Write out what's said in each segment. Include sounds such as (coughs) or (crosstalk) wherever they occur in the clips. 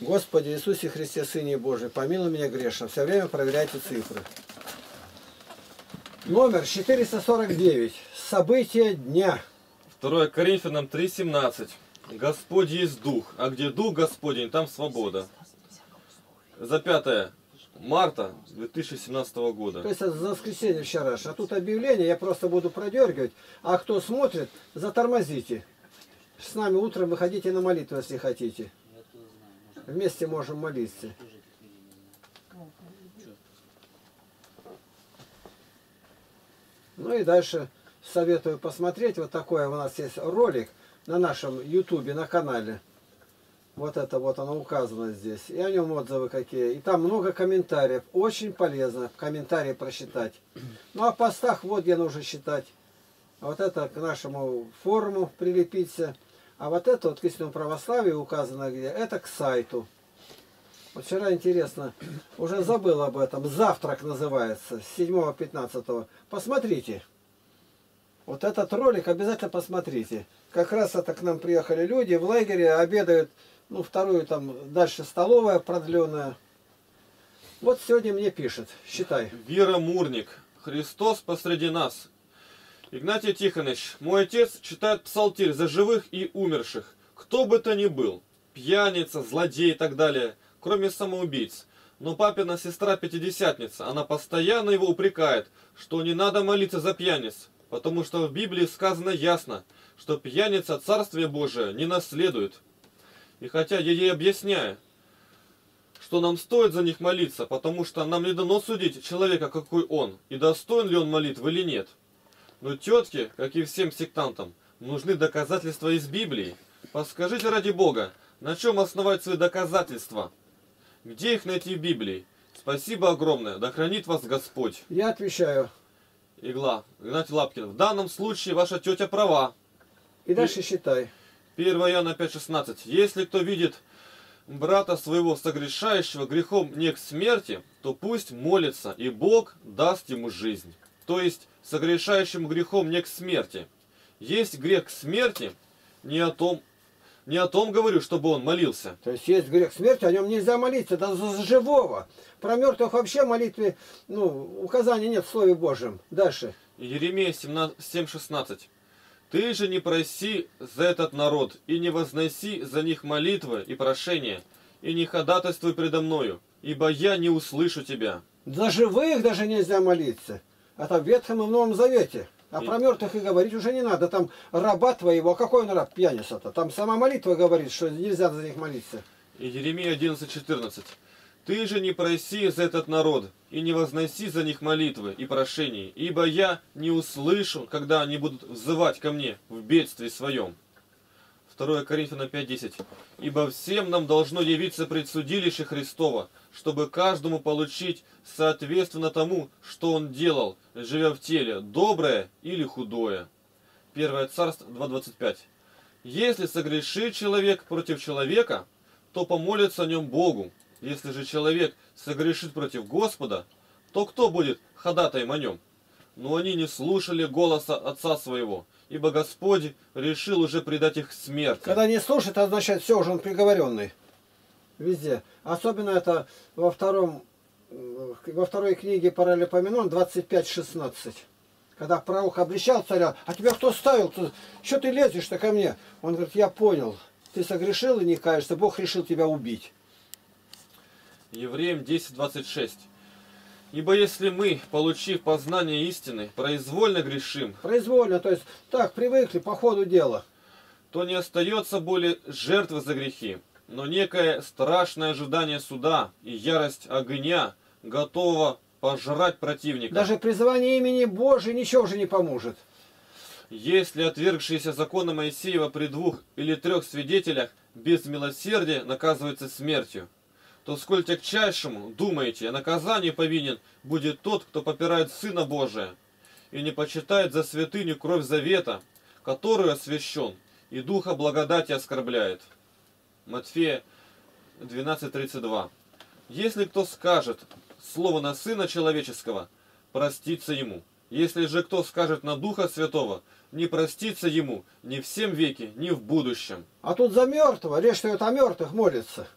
Господи Иисусе Христе, Сыне Божий, помилуй меня грешно. Все время проверяйте цифры. Номер 449. События дня. 2 Коринфянам 3.17. Господь есть Дух, а где Дух Господень, там свобода. За пятое. Марта 2017 года. То есть это за воскресенье вчера. А тут объявление, я просто буду продергивать. А кто смотрит, затормозите. С нами утром выходите на молитву, если хотите. Вместе можем молиться. Ну и дальше советую посмотреть. Вот такой у нас есть ролик на нашем ютубе, на канале. Вот это вот оно указано здесь. И о нем отзывы какие. И там много комментариев. Очень полезно комментарии прочитать. Ну а постах вот где нужно читать. Вот это к нашему форуму прилепиться. А вот это вот к истинному православию указано где. Это к сайту. Вот вчера интересно, уже забыл об этом. Завтрак называется. С 7-15. Посмотрите. Вот этот ролик обязательно посмотрите. Как раз это к нам приехали люди в лагере, обедают ну, вторую там дальше столовая продленная. Вот сегодня мне пишет, считай. Вера Мурник. Христос посреди нас. Игнатий Тихонович, мой отец читает псалтирь за живых и умерших. Кто бы то ни был, пьяница, злодей и так далее, кроме самоубийц. Но папина сестра пятидесятница, она постоянно его упрекает, что не надо молиться за пьяниц, потому что в Библии сказано ясно, что пьяница Царствие Божие не наследует. И хотя я ей объясняю, что нам стоит за них молиться, потому что нам не дано судить человека, какой он, и достоин ли он молитвы или нет. Но тетке, как и всем сектантам, нужны доказательства из Библии. Подскажите ради Бога, на чем основать свои доказательства? Где их найти в Библии? Спасибо огромное, да хранит вас Господь. Я отвечаю. Игла, Игнатий Лапкин, в данном случае ваша тетя права. И дальше считай. 1 Иоанна 5,16. Если кто видит брата своего согрешающего грехом не к смерти, то пусть молится, и Бог даст ему жизнь. То есть, согрешающему грехом не к смерти. Есть грех к смерти, не о том, не о том говорю, чтобы он молился. То есть есть грех смерти, о нем нельзя молиться, это за живого. Про мертвых вообще молитве, ну, указаний нет в Слове Божьем. Дальше. Еремея 7,16. Ты же не проси за этот народ, и не возноси за них молитвы и прошения, и не ходатайствуй предо мною, ибо я не услышу тебя. За живых даже нельзя молиться. Это в Ветхом и в Новом Завете. А про мертвых и говорить уже не надо. Там раба твоего, а какой он раб, пьяница-то? Там сама молитва говорит, что нельзя за них молиться. И Еремия 11.14. Ты же не проси за этот народ, и не возноси за них молитвы и прошения, ибо я не услышу, когда они будут взывать ко мне в бедствии своем. 2 Коринфянам 5.10. Ибо всем нам должно явиться предсудилище Христова, чтобы каждому получить соответственно тому, что он делал, живя в теле, доброе или худое. 1 Царство 2.25. Если согрешит человек против человека, то помолится о нем Богу, если же человек согрешит против Господа, то кто будет ходатаем о нем? Но они не слушали голоса отца своего, ибо Господь решил уже предать их смерти. Когда не слушает, означает все, уже он приговоренный. Везде. Особенно это во втором во второй книге Паралипоменон 25.16. Когда пророк обрещал царя, а тебя кто ставил? Что ты лезешь-то ко мне? Он говорит, я понял. Ты согрешил и не каешься, Бог решил тебя убить. Евреям 10.26. Ибо если мы, получив познание истины, произвольно грешим, произвольно, то есть так, привыкли по ходу дела, то не остается более жертвы за грехи, но некое страшное ожидание суда и ярость огня, готового пожрать противника. Даже призывание имени Божия ничего уже не поможет. Если отвергшиеся закона Моисеева при двух или трех свидетелях без милосердия наказывается смертью, то сколь тягчайшему, думаете, наказание повинен будет тот, кто попирает Сына Божия и не почитает за святыню кровь завета, которую освящен, и Духа благодати оскорбляет. Матфея 12.32 Если кто скажет слово на Сына Человеческого, простится ему. Если же кто скажет на Духа Святого, не простится ему ни в всем веке, ни в будущем. А тут за мертвого, речь это о мертвых молится.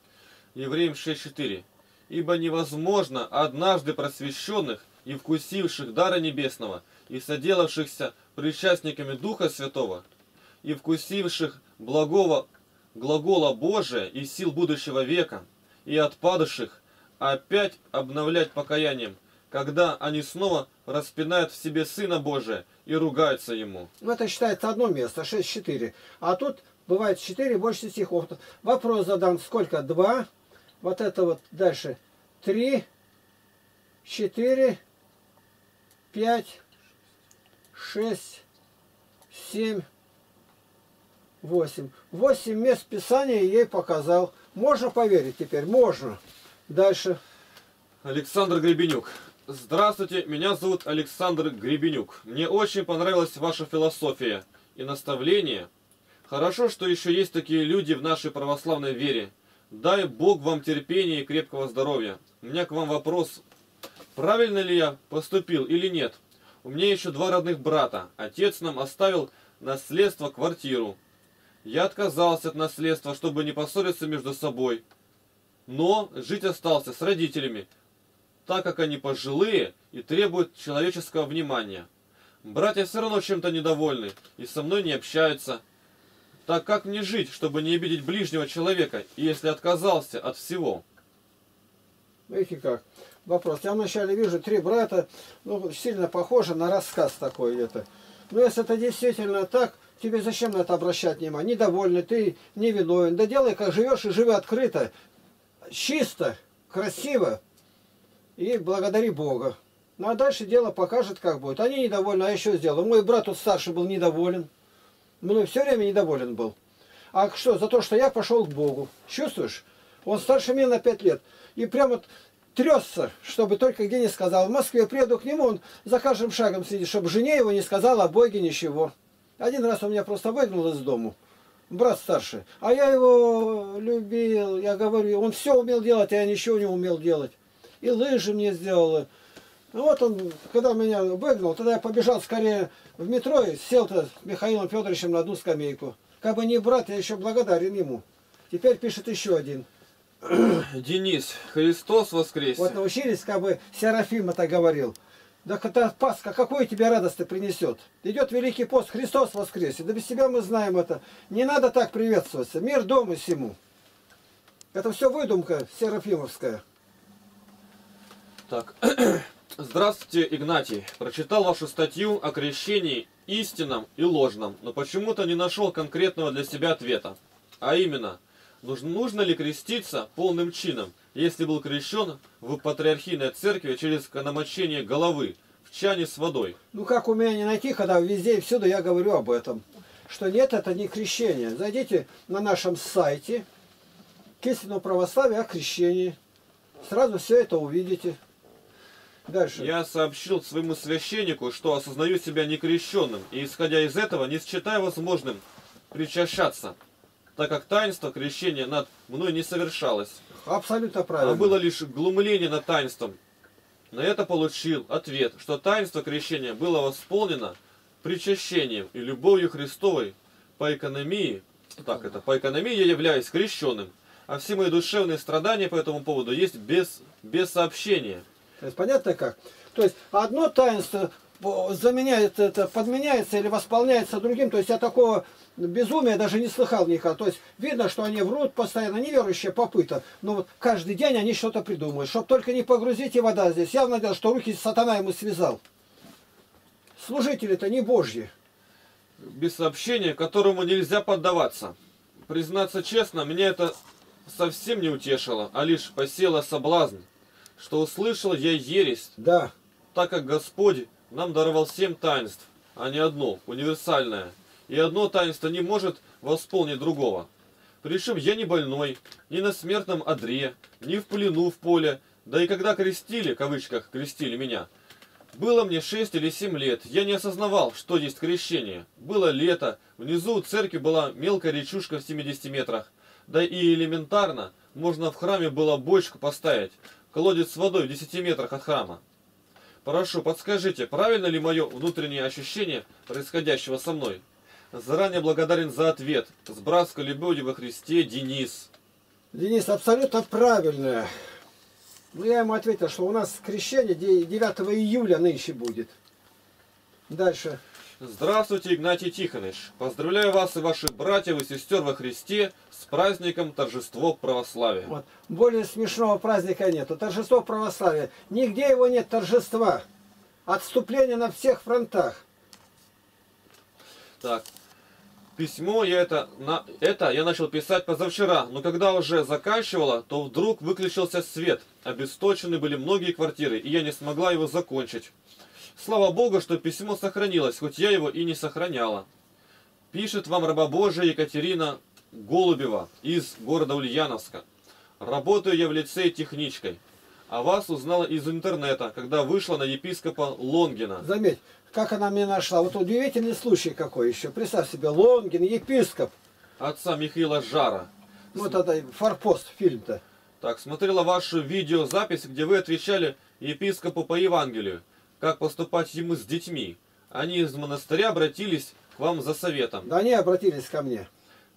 Евреям 6.4. Ибо невозможно однажды просвещенных и вкусивших дара небесного, и соделавшихся причастниками Духа Святого, и вкусивших благого глагола Божия и сил будущего века, и отпадавших опять обновлять покаянием, когда они снова распинают в себе Сына Божия и ругаются Ему. Ну, это считается одно место, 6-4. А тут бывает 4 больше стихов. Вопрос задам, сколько? 2. Вот это вот дальше. 3, 4, 5, 6, 7, 8. 8 мест Писания ей показал. Можно поверить теперь? Можно. Дальше. Александр Гребенюк. Здравствуйте, меня зовут Александр Гребенюк. Мне очень понравилась ваша философия и наставление. Хорошо, что еще есть такие люди в нашей православной вере. Дай Бог вам терпения и крепкого здоровья. У меня к вам вопрос. Правильно ли я поступил или нет? У меня еще два родных брата. Отец нам оставил наследство квартиру. Я отказался от наследства, чтобы не поссориться между собой. Но жить остался с родителями, так как они пожилые и требуют человеческого внимания. Братья все равно чем-то недовольны и со мной не общаются. Так как мне жить, чтобы не обидеть ближнего человека, если отказался от всего? Видите как? Вопрос. Я вначале вижу три брата, ну, сильно похоже на рассказ такой это. Но если это действительно так, тебе зачем на это обращать внимание? Недовольный, ты не виновен. Да делай, как живешь, и живи открыто, чисто, красиво, и благодари Бога. Ну а дальше дело покажет, как будет. Они недовольны, а еще сделал. Мой брат тут старший был недоволен. Мной все время недоволен был. А что, за то, что я пошел к Богу. Чувствуешь? Он старше меня на пять лет. И прямо тресся, чтобы только где не сказал. В Москве приеду к нему, он за каждым шагом сидит, чтобы жене его не сказал о Боге ничего. Один раз он меня просто выгнал из дому. Брат старший. А я его любил, я говорю, он все умел делать, а я ничего не умел делать и лыжи мне сделала. Ну вот он, когда меня выгнал, тогда я побежал скорее в метро и сел-то с Михаилом Федоровичем на одну скамейку. Как бы не брат, я еще благодарен ему. Теперь пишет еще один. (clears throat) Денис, Христос воскрес. Вот научились, как бы Серафим это говорил. Да это Пасха, какую тебе радость принесет? Идет Великий пост, Христос воскресе. Да без себя мы знаем это. Не надо так приветствоваться. Мир дому всему. Это все выдумка серафимовская. Так, здравствуйте, Игнатий. Прочитал вашу статью о крещении истинном и ложном, но почему-то не нашел конкретного для себя ответа. А именно, нужно ли креститься полным чином, если был крещен в патриархийной церкви через намочение головы в чане с водой? Ну как у меня не найти, когда везде и всюду я говорю об этом. Что нет, это не крещение. Зайдите на нашем сайте к истинному православию о крещении. Сразу все это увидите. Дальше. Я сообщил своему священнику, что осознаю себя некрещенным, и исходя из этого не считаю возможным причащаться, так как таинство крещения над мной не совершалось. Абсолютно правильно. А было лишь глумление над таинством. На это получил ответ, что таинство крещения было восполнено причащением и любовью Христовой по экономии. Так это, по экономии я являюсь крещенным, а все мои душевные страдания по этому поводу есть без, без сообщения. То есть понятно как? То есть одно таинство заменяется, это подменяется или восполняется другим. То есть я такого безумия даже не слыхал никогда. То есть видно, что они врут постоянно, неверующие попыта. Но вот каждый день они что-то придумывают. Чтоб только не погрузить и вода здесь. Явно дело, что руки сатана ему связал. Служители-то не божьи. Без сообщения, которому нельзя поддаваться. Признаться честно, меня это совсем не утешило, а лишь посела соблазн что услышал я ересь, да. так как Господь нам даровал семь таинств, а не одно, универсальное. И одно таинство не может восполнить другого. Причем я не больной, ни на смертном одре, ни в плену в поле, да и когда крестили, в кавычках, крестили меня, было мне шесть или семь лет, я не осознавал, что есть крещение. Было лето, внизу у церкви была мелкая речушка в 70 метрах, да и элементарно можно в храме было бочку поставить, колодец с водой в 10 метрах от храма. Прошу, подскажите, правильно ли мое внутреннее ощущение происходящего со мной? Заранее благодарен за ответ. С братской любовью во Христе, Денис. Денис, абсолютно правильное. Ну, я ему ответил, что у нас крещение 9 июля нынче будет. Дальше. Здравствуйте, Игнатий Тихонович. Поздравляю вас и ваших братьев и сестер во Христе с праздником торжество православия. Вот. Более смешного праздника нету. Торжество православия. Нигде его нет торжества. Отступление на всех фронтах. Так, письмо я это, на, это я начал писать позавчера, но когда уже заканчивала, то вдруг выключился свет. Обесточены были многие квартиры, и я не смогла его закончить. Слава Богу, что письмо сохранилось, хоть я его и не сохраняла. Пишет вам раба Божия Екатерина Голубева из города Ульяновска. Работаю я в лицее техничкой. А вас узнала из интернета, когда вышла на епископа Лонгина. Заметь, как она меня нашла. Вот удивительный случай какой еще. Представь себе, Лонгин, епископ. Отца Михаила Жара. Вот это форпост фильм-то. Так, смотрела вашу видеозапись, где вы отвечали епископу по Евангелию как поступать ему с детьми. Они из монастыря обратились к вам за советом. Да они обратились ко мне.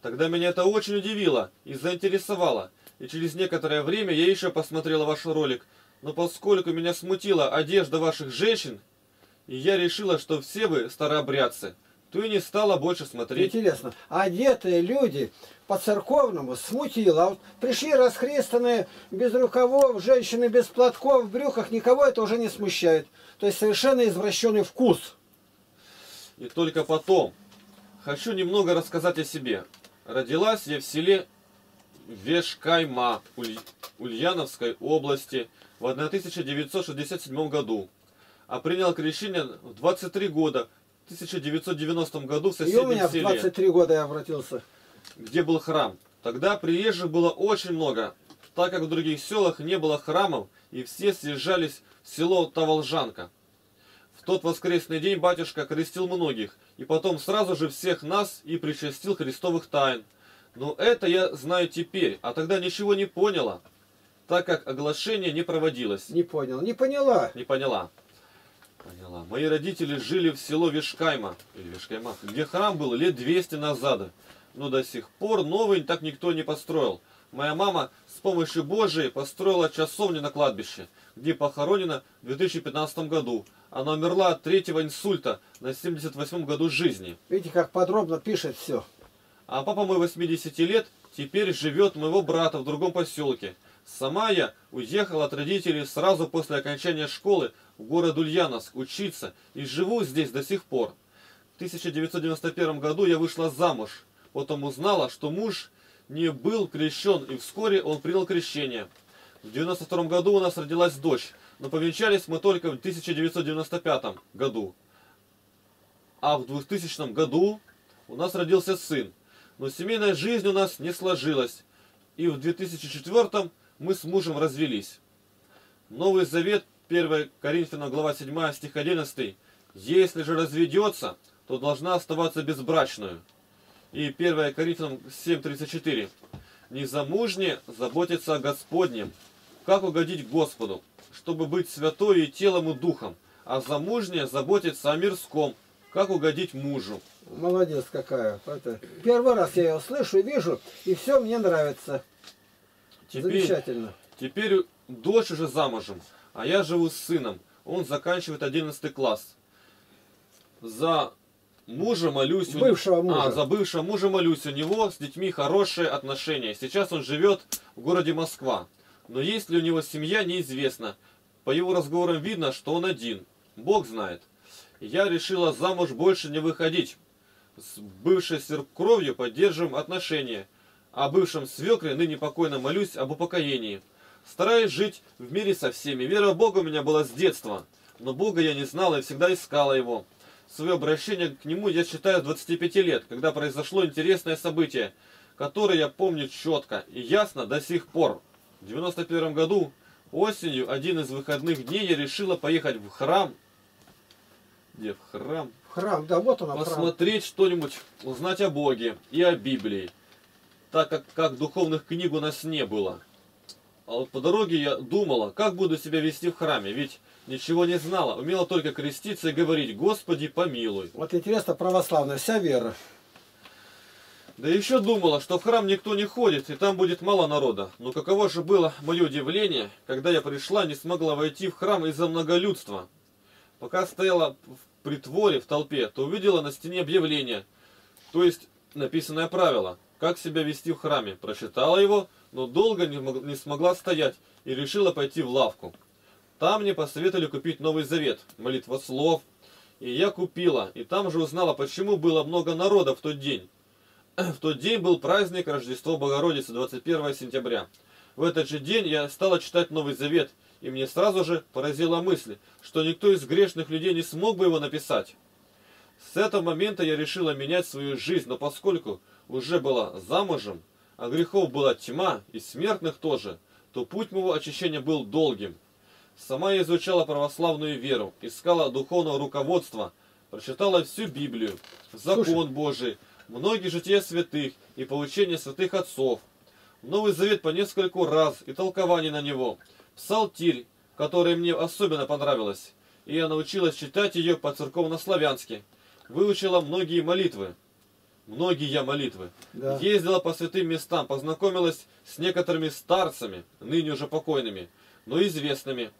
Тогда меня это очень удивило и заинтересовало. И через некоторое время я еще посмотрела ваш ролик. Но поскольку меня смутила одежда ваших женщин, и я решила, что все вы старообрядцы, то и не стала больше смотреть. Интересно, одетые люди по-церковному смутило. А вот пришли расхристанные, без рукавов, женщины без платков, в брюках, никого это уже не смущает. То есть совершенно извращенный вкус. И только потом. Хочу немного рассказать о себе. Родилась я в селе Вешкайма Уль... Ульяновской области в 1967 году. А принял крещение в 23 года, 1990 году в соседнем И у меня селе. в 23 года я обратился. Где был храм. Тогда приезжих было очень много, так как в других селах не было храмов, и все съезжались село Таволжанка. В тот воскресный день батюшка крестил многих, и потом сразу же всех нас и причастил христовых тайн. Но это я знаю теперь, а тогда ничего не поняла, так как оглашение не проводилось. Не понял, не поняла. Не поняла. Поняла. Мои родители жили в село Вишкайма, или Вишкайма, где храм был лет 200 назад. Но до сих пор новый так никто не построил. Моя мама с помощью Божией построила часовню на кладбище, где похоронена в 2015 году. Она умерла от третьего инсульта на 78 году жизни. Видите, как подробно пишет все. А папа мой 80 лет теперь живет моего брата в другом поселке. Сама я уехала от родителей сразу после окончания школы в город Ульяновск учиться и живу здесь до сих пор. В 1991 году я вышла замуж. Потом узнала, что муж не был крещен, и вскоре он принял крещение. В 1992 году у нас родилась дочь, но повенчались мы только в 1995 году. А в 2000 году у нас родился сын. Но семейная жизнь у нас не сложилась. И в 2004 мы с мужем развелись. Новый Завет, 1 Коринфянам, глава 7, стих 11. Если же разведется, то должна оставаться безбрачную. И 1 Коринфянам 7.34. Незамужние заботятся о Господнем, как угодить Господу, чтобы быть святой и телом и духом, а замужняя заботится о мирском, как угодить мужу. Молодец какая. Это первый раз я ее слышу и вижу, и все мне нравится. Теперь, Замечательно. теперь дочь уже замужем, а я живу с сыном. Он заканчивает 11 класс. За мужа молюсь. у- Бывшего мужа. А, за бывшего мужа молюсь. У него с детьми хорошие отношения. Сейчас он живет в городе Москва. Но есть ли у него семья, неизвестно. По его разговорам видно, что он один. Бог знает. Я решила замуж больше не выходить. С бывшей свекровью поддерживаем отношения. О бывшем свекре ныне покойно молюсь об упокоении. Стараюсь жить в мире со всеми. Вера в Бога у меня была с детства. Но Бога я не знала и всегда искала Его. Свое обращение к Нему я считаю с 25 лет, когда произошло интересное событие, которое я помню четко и ясно до сих пор. В 91 году осенью, один из выходных дней, я решила поехать в храм. Где в храм? В храм, да, вот он храм. посмотреть что-нибудь, узнать о Боге и о Библии, так как, как духовных книг у нас не было. А вот по дороге я думала, как буду себя вести в храме, ведь ничего не знала, умела только креститься и говорить «Господи, помилуй». Вот интересно, православная, вся вера. Да еще думала, что в храм никто не ходит, и там будет мало народа. Но каково же было мое удивление, когда я пришла, не смогла войти в храм из-за многолюдства. Пока стояла в притворе, в толпе, то увидела на стене объявление, то есть написанное правило, как себя вести в храме. Прочитала его, но долго не, не смогла стоять и решила пойти в лавку. Там мне посоветовали купить Новый Завет, молитва слов, и я купила, и там же узнала, почему было много народа в тот день. В тот день был праздник Рождества Богородицы, 21 сентября. В этот же день я стала читать Новый Завет, и мне сразу же поразила мысль, что никто из грешных людей не смог бы его написать. С этого момента я решила менять свою жизнь, но поскольку уже была замужем, а грехов была тьма, и смертных тоже, то путь моего очищения был долгим. Сама я изучала православную веру, искала духовного руководства, прочитала всю Библию, закон Слушай. Божий, многие жития святых и поучения святых отцов. Новый Завет по нескольку раз и толкование на него. Псалтирь, которая мне особенно понравилась, и я научилась читать ее по-церковно-славянски. Выучила многие молитвы. Многие я молитвы. Да. Ездила по святым местам, познакомилась с некоторыми старцами, ныне уже покойными, но известными.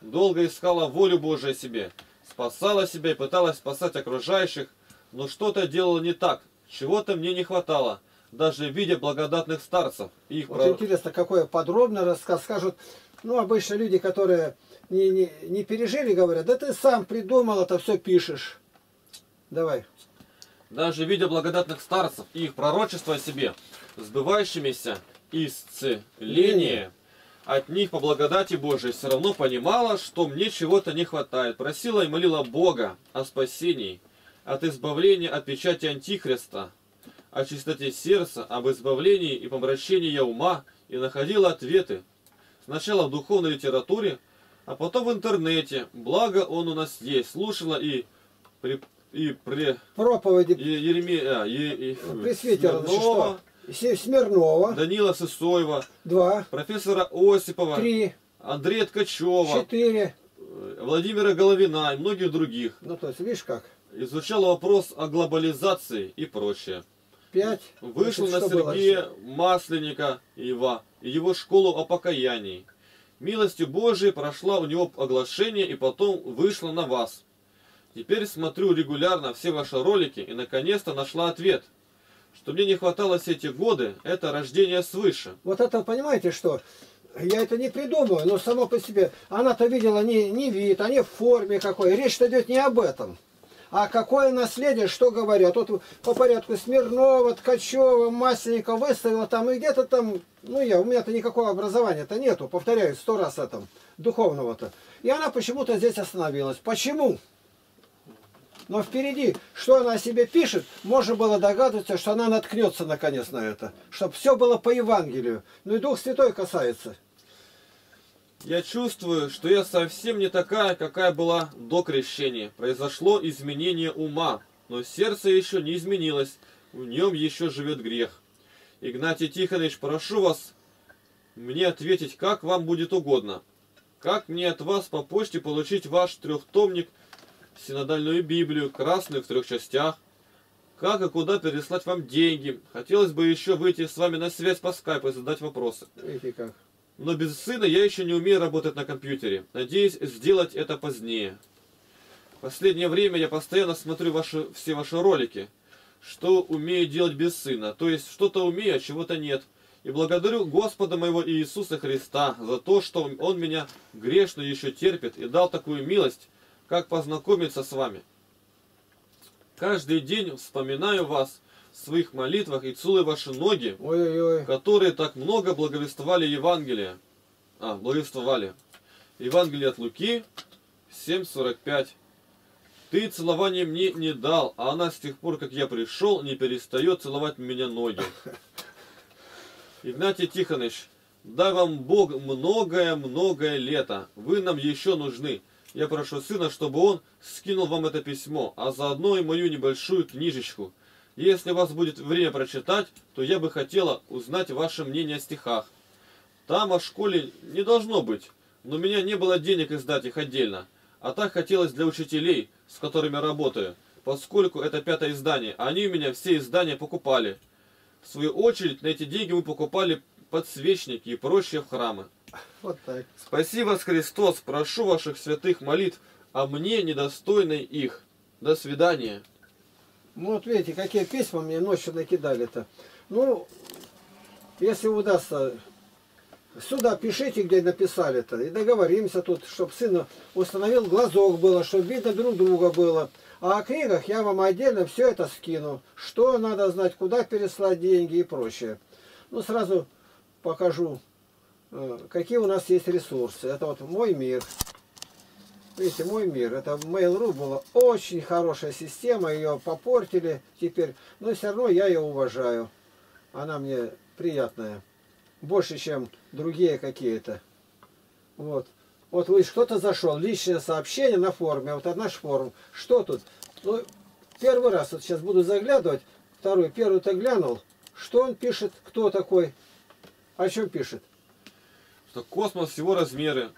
Долго искала волю Божию себе, спасала себя и пыталась спасать окружающих, но что-то делала не так, чего-то мне не хватало, даже видя благодатных старцев их Вот прор- интересно, какой подробный рассказ скажут. Ну, обычно люди, которые не, не, не пережили, говорят, да ты сам придумал, это все пишешь. Давай. Даже видя благодатных старцев и их пророчества о себе, сбывающимися исцеление, от них по благодати Божией все равно понимала, что мне чего-то не хватает. Просила и молила Бога о спасении, от избавления от печати Антихриста, о чистоте сердца, об избавлении и помрачении ума, и находила ответы. Сначала в духовной литературе, а потом в интернете. Благо он у нас есть. Слушала и и при Проповеди Еремея, а, Е- Е- Пресвитера, Смирнова, Смирнова. Данила Сысоева, Два, профессора Осипова, три, Андрея Ткачева, четыре. э, Владимира Головина и многих других. Ну, то есть, видишь как? Изучала вопрос о глобализации и прочее. Пять. Вышел Значит, на было Сергея еще? Масленника Ива и его школу о покаянии. Милостью Божией прошла у него оглашение и потом вышла на вас. Теперь смотрю регулярно все ваши ролики и наконец-то нашла ответ. Что мне не хватало все эти годы, это рождение свыше. Вот это, понимаете, что? Я это не придумываю, но само по себе. Она-то видела не, не вид, а не в форме какой. Речь-то идет не об этом. А какое наследие, что говорят? Вот по порядку Смирнова, Ткачева, Масленникова выставила там и где-то там, ну я, у меня-то никакого образования-то нету, повторяю сто раз этом, духовного-то. И она почему-то здесь остановилась. Почему? Но впереди, что она о себе пишет, можно было догадываться, что она наткнется наконец на это. Чтобы все было по Евангелию. Ну и Дух Святой касается. Я чувствую, что я совсем не такая, какая была до крещения. Произошло изменение ума, но сердце еще не изменилось, в нем еще живет грех. Игнатий Тихонович, прошу вас мне ответить, как вам будет угодно. Как мне от вас по почте получить ваш трехтомник, синодальную Библию, красную в трех частях? Как и куда переслать вам деньги? Хотелось бы еще выйти с вами на связь по скайпу и задать вопросы. Видите как. Но без сына я еще не умею работать на компьютере. Надеюсь сделать это позднее. Последнее время я постоянно смотрю ваши, все ваши ролики. Что умею делать без сына. То есть что-то умею, а чего-то нет. И благодарю Господа моего Иисуса Христа за то, что Он меня грешно еще терпит и дал такую милость, как познакомиться с вами. Каждый день вспоминаю вас в своих молитвах и целую ваши ноги, Ой-ой-ой. которые так много благовествовали Евангелие. А, благовествовали. Евангелие от Луки 7.45. Ты целование мне не дал, а она с тех пор, как я пришел, не перестает целовать меня ноги. (laughs) Игнатий Тихонович, дай вам Бог многое-многое лето. Вы нам еще нужны. Я прошу сына, чтобы он скинул вам это письмо, а заодно и мою небольшую книжечку. Если у вас будет время прочитать, то я бы хотела узнать ваше мнение о стихах. Там о школе не должно быть, но у меня не было денег издать их отдельно. А так хотелось для учителей, с которыми работаю, поскольку это пятое издание, они у меня все издания покупали. В свою очередь, на эти деньги мы покупали подсвечники и прочие в храмы. Вот так. Спаси вас, Христос, прошу ваших святых молитв, а мне недостойной их. До свидания. Ну вот видите, какие письма мне ночью накидали-то. Ну, если удастся, сюда пишите, где написали-то, и договоримся тут, чтобы сын установил глазок было, чтобы видно друг друга было. А о книгах я вам отдельно все это скину. Что надо знать, куда переслать деньги и прочее. Ну, сразу покажу, какие у нас есть ресурсы. Это вот мой мир. Видите, мой мир. Это Mail.ru была очень хорошая система. Ее попортили теперь. Но все равно я ее уважаю. Она мне приятная. Больше, чем другие какие-то. Вот. Вот вы кто-то зашел, личное сообщение на форуме, вот наш форум. Что тут? Ну, первый раз, вот сейчас буду заглядывать, второй, первый-то глянул. Что он пишет, кто такой, о чем пишет? Что космос, его размеры.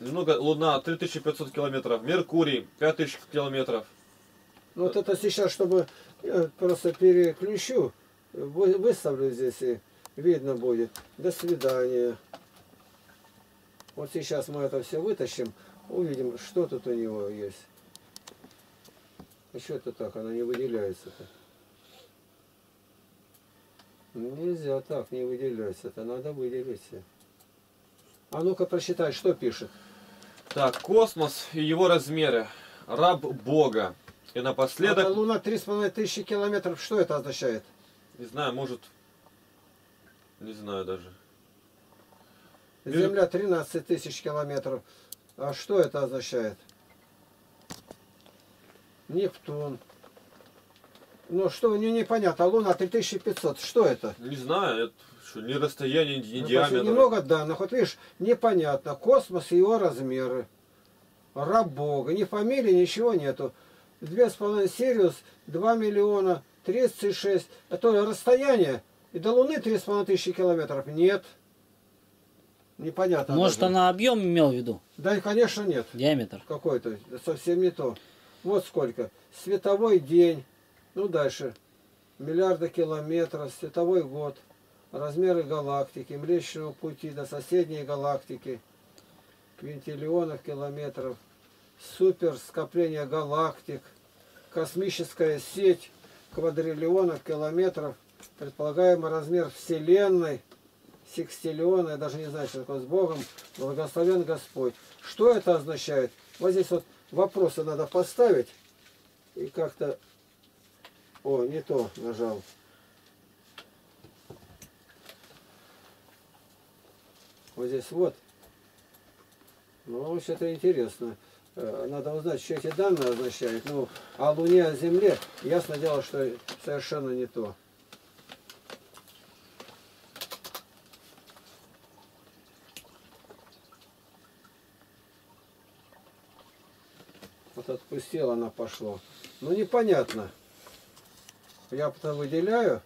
Немного Луна, 3500 километров. Меркурий, 5000 километров. Вот это сейчас, чтобы я просто переключу, вы- выставлю здесь и видно будет. До свидания. Вот сейчас мы это все вытащим, увидим, что тут у него есть. И что это так, она не выделяется-то? Нельзя так, не выделяется. Это надо выделить. всё. А ну-ка прочитай, что пишет. Так, космос и его размеры. Раб Бога. И Это напоследок, Луна 3,5 тысячи километров. Что это означает? не знаю, может, не знаю даже. Земля 13 тысяч километров. А что это означает? Нептун. Ну что, не непонятно. А Луна 3500. Что это? Не знаю, это что, ни расстояние, ни Ну, диаметр. Немного данных. Вот видишь, непонятно. Космос и его размеры. Раб Бога. Ни фамилии, ничего нету. Две с половиной Сириус, 2 миллиона 36. Это расстояние. И до Луны 3,5 тысячи километров. Нет. Непонятно. Может, даже. она объем имел в виду? Да, и, конечно, нет. Диаметр. какой-то, совсем не то. Вот сколько. Световой день. Ну, дальше. Миллиарды километров, световой год. Размеры галактики, Млечного пути до соседней галактики. Квинтиллионов километров. Супер скопление галактик. Космическая сеть квадриллионов километров. Предполагаемый размер Вселенной. Секстиллиона, я даже не знаю, что такое с Богом. Благословен Господь. Что это означает? Вот здесь вот вопросы надо поставить. И как-то... О, не то нажал. Вот здесь вот. Ну, вообще это интересно. Э, Надо узнать, что эти данные означают. Ну, о Луне, о Земле, ясно дело, что совершенно не то. Вот отпустила она пошло. Ну непонятно. Я потом выделяю,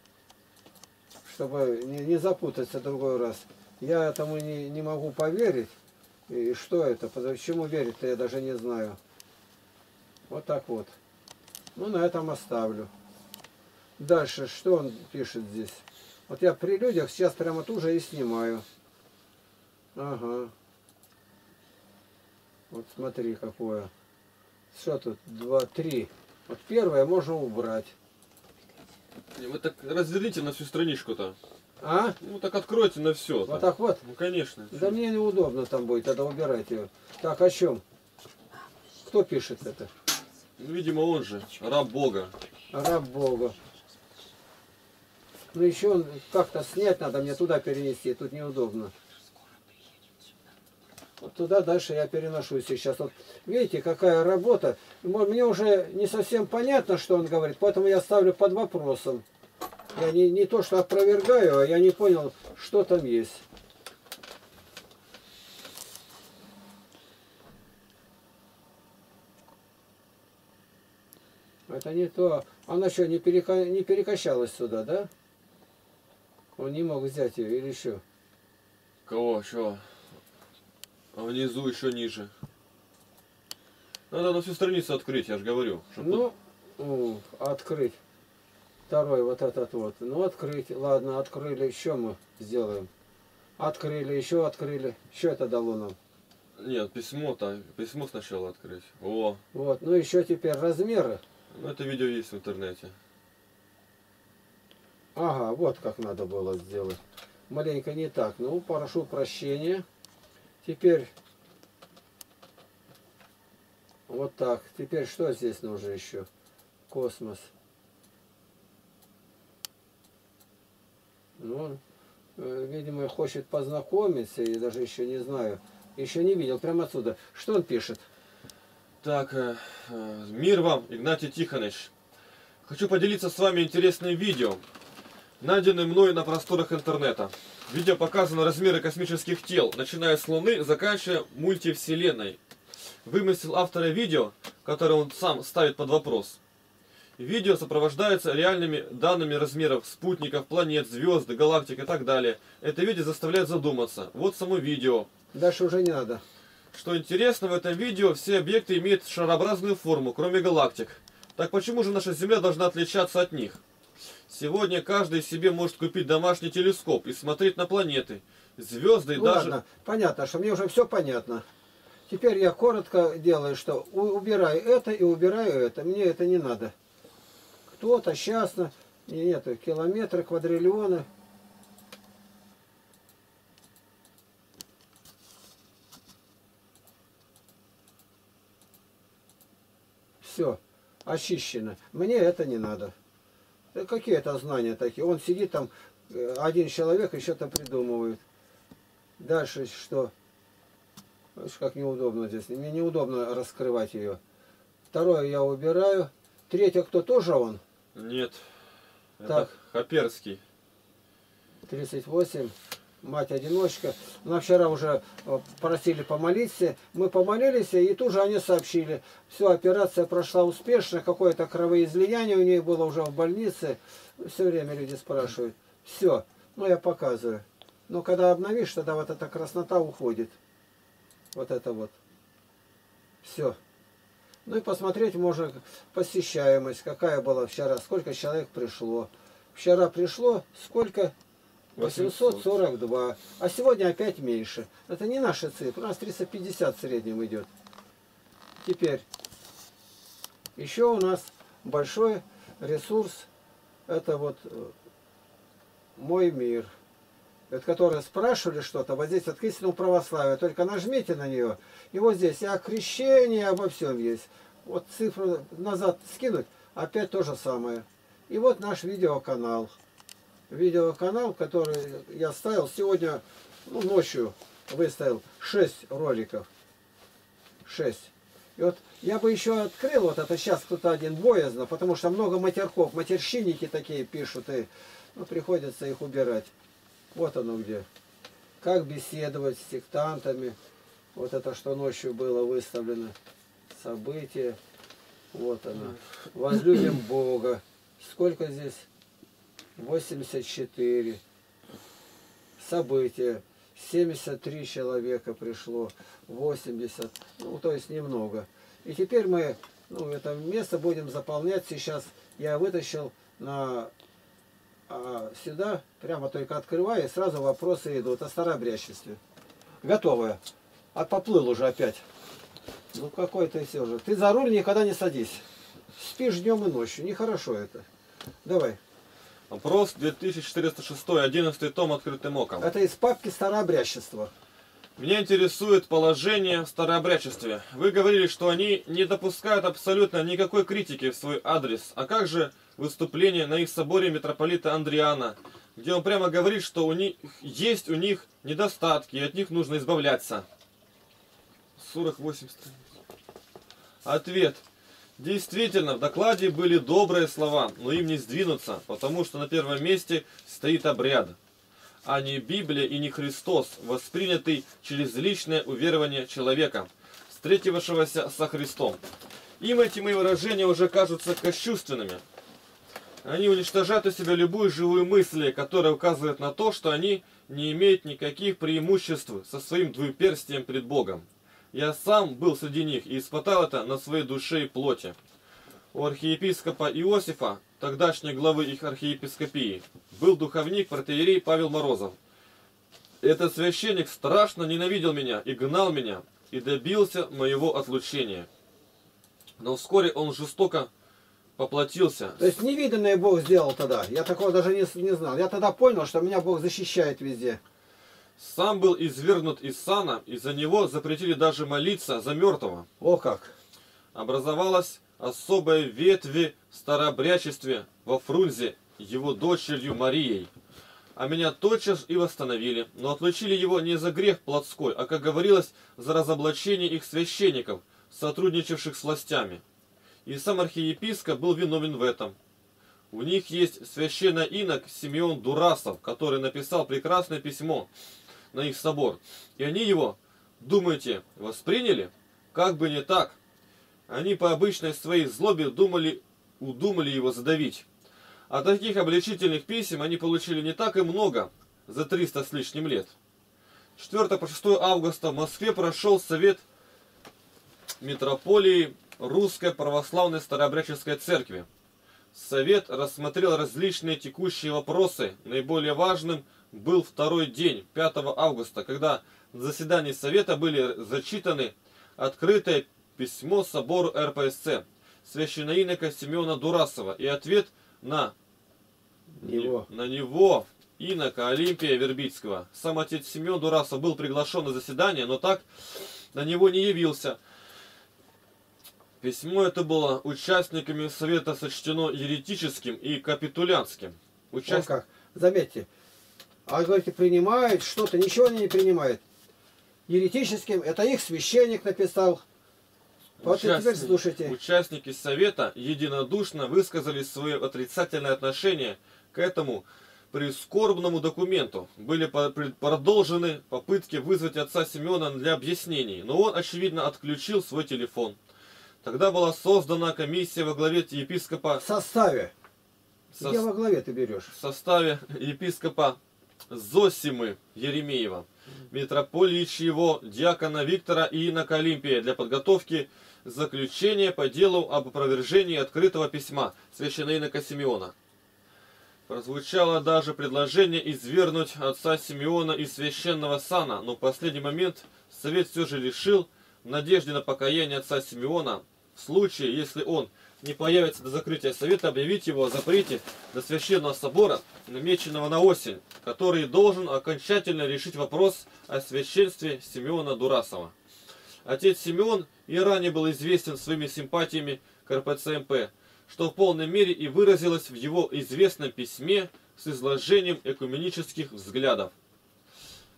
чтобы не, не запутаться другой раз. Я этому не, не могу поверить. И что это? Почему верить-то я даже не знаю. Вот так вот. Ну, на этом оставлю. Дальше, что он пишет здесь? Вот я при людях сейчас прямо тут же и снимаю. Ага. Вот смотри, какое. Что тут? Два, три. Вот первое можно убрать. Вы так разверните на всю страничку-то. А? Ну так откройте на все. Вот так вот? Ну конечно. Да мне неудобно там будет, тогда убирать ее. Так, о чем? Кто пишет это? Ну, видимо, он же, раб Бога. Раб Бога. Ну еще как-то снять надо, мне туда перенести, тут неудобно. Вот туда дальше я переношу сейчас. Вот видите, какая работа. Мне уже не совсем понятно, что он говорит, поэтому я ставлю под вопросом. Я не, не то, что опровергаю, а я не понял, что там есть. Это не то. Она что, не, перека... не перекачалась сюда, да? Он не мог взять ее или еще? Кого? Чего? А внизу еще ниже. Надо на всю страницу открыть, я же говорю. тут- Ну, м, открыть. Второй вот этот вот. Ну, открыть. Ладно, открыли. Еще мы сделаем. Открыли, еще открыли. Что это дало нам? Нет, письмо-то, письмо сначала открыть. О, Вот. Ну, еще теперь размеры. ну это видео есть в интернете. Ага, вот как надо было сделать. Маленько не так. Ну, прошу прощения. Теперь вот так. Теперь что здесь нужно еще? Космос. Ну, он, э, видимо, хочет познакомиться, и даже еще не знаю. Еще не видел, прямо отсюда. Что он пишет? Так, э, э, мир вам, Игнатий Тихонович. Хочу поделиться с вами интересным видео, найденным мной на просторах интернета. Видео показаны размеры космических тел, начиная с Луны, заканчивая мультивселенной. Вымысел автора видео, которое он сам ставит под вопрос. Видео сопровождается реальными данными размеров спутников, планет, звезд, галактик и так далее. Это видео заставляет задуматься. Вот само видео. Дальше уже не надо. Что интересно, в этом видео все объекты имеют шарообразную форму, кроме галактик. Так почему же наша Земля должна отличаться от них? Сегодня каждый себе может купить домашний телескоп и смотреть на планеты, звезды и Ну даже... ладно, понятно, что мне уже все понятно. Теперь я коротко делаю, что убираю это и убираю это. Мне это не надо. Кто-то сейчас на... Нет, километры, квадриллионы. Все, очищено. Мне это не надо. Какие это знания такие? Он сидит там, э, один человек и что-то придумывает. Дальше что? Видишь, как неудобно здесь. Мне неудобно раскрывать ее. Второе я убираю. Третье кто тоже он? Нет, это Так. Хаперский. 38. Мать-одиночка. Нам вчера уже э, просили помолиться. Мы помолились, и тут же они сообщили. Все, операция прошла успешно. Какое-то кровоизлияние у нее было уже в больнице. Все время люди спрашивают. Все. Ну, я показываю. Но когда обновишь, тогда вот эта краснота уходит. Вот это вот. Все. Ну и посмотреть можно посещаемость, какая была вчера, сколько человек пришло. Вчера пришло сколько? 842. А сегодня опять меньше. Это не наши цифры. У нас 350 в среднем идет. Теперь. Еще у нас большой ресурс. Это вот э, мой мир. Это которые спрашивали что-то. Вот здесь от истинного православия. Только нажмите на нее. И вот здесь и о крещении, обо всем есть. Вот цифру назад скинуть. Опять то же самое. И вот наш видеоканал видеоканал, который я ставил сегодня, ну, ночью выставил 6 роликов. 6. И вот я бы еще открыл, вот это сейчас кто-то один боязно, потому что много матерков, матерщинники такие пишут, и ну, приходится их убирать. Вот оно где. Как беседовать с сектантами. Вот это, что ночью было выставлено. Событие. Вот оно. Возлюбим Бога. Сколько здесь? 84 события 73 человека пришло 80 ну то есть немного и теперь мы ну, это место будем заполнять сейчас я вытащил на а, сюда прямо только открываю и сразу вопросы идут о старообрядчестве готовое а поплыл уже опять ну какой ты все же ты за руль никогда не садись спишь днем и ночью нехорошо это давай Опрос 2406, 11 том открытым оком. Это из папки старообрядчества. Меня интересует положение в старообрядчестве. Вы говорили, что они не допускают абсолютно никакой критики в свой адрес. А как же выступление на их соборе митрополита Андриана, где он прямо говорит, что у них есть у них недостатки, и от них нужно избавляться? 48 страниц. Ответ. Действительно, в докладе были добрые слова, но им не сдвинуться, потому что на первом месте стоит обряд, а не Библия и не Христос, воспринятый через личное уверование человека, встретившегося со Христом. Им эти мои выражения уже кажутся кощувственными. Они уничтожают у себя любую живую мысль, которая указывает на то, что они не имеют никаких преимуществ со своим двуперстием пред Богом. Я сам был среди них и испытал это на своей душе и плоти. У архиепископа Иосифа тогдашней главы их архиепископии, был духовник протеерей Павел Морозов. Этот священник страшно ненавидел меня и гнал меня, и добился моего отлучения. Но вскоре он жестоко поплатился. То есть невиданное Бог сделал тогда. Я такого даже не, не знал. Я тогда понял, что меня Бог защищает везде. Сам был извергнут из сана, и за него запретили даже молиться за мертвого. О как! Образовалась особая ветви в старообрядчестве во Фрунзе его дочерью Марией. А меня тотчас и восстановили, но отлучили его не за грех плотской, а, как говорилось, за разоблачение их священников, сотрудничавших с властями. И сам архиепископ был виновен в этом. У них есть священный инок Симеон Дурасов, который написал прекрасное письмо на их собор. И они его, думаете, восприняли? Как бы не так. Они по обычной своей злобе думали, удумали его задавить. А таких обличительных писем они получили не так и много за 300 с лишним лет. 4 по 6 августа в Москве прошел совет митрополии Русской Православной Старообрядческой Церкви. Совет рассмотрел различные текущие вопросы. Наиболее важным был второй день, 5 августа, когда на заседании Совета были зачитаны открытое письмо собору РПСЦ священноинока Семена Дурасова и ответ на Него. на него инока Олимпия Вербицкого. Сам отец Семен Дурасов был приглашен на заседание, но так на него не явился. Письмо это было участниками совета сочтено еретическим и капитулянским. О Участ... как! Заметьте. А говорите, принимает что-то, ничего они не принимают. Еретическим, это их священник написал. Вот и теперь слушайте. Участники совета единодушно высказали свое отрицательное отношение к этому прискорбному документу. Были продолжены попытки вызвать отца Семена для объяснений, но он, очевидно, отключил свой телефон. Тогда была создана комиссия во главе епископа В составе. со- Где во главе ты берешь? в составе епископа Зосимы Еремеева, митрополичьего диакона Виктора и инока Олимпия для подготовки заключения по делу об опровержении открытого письма священноинока Симеона. Прозвучало даже предложение извернуть отца Симеона из священного сана, но в последний момент совет все же решил, в надежде на покаяние отца Симеона, в случае, если он не появится до закрытия совета, объявить его о запрете до священного собора, намеченного на осень, который должен окончательно решить вопрос о священстве Симеона Дурасова. Отец Симеон и ранее был известен своими симпатиями к РПЦМП, что в полной мере и выразилось в его известном письме с изложением экуменических взглядов.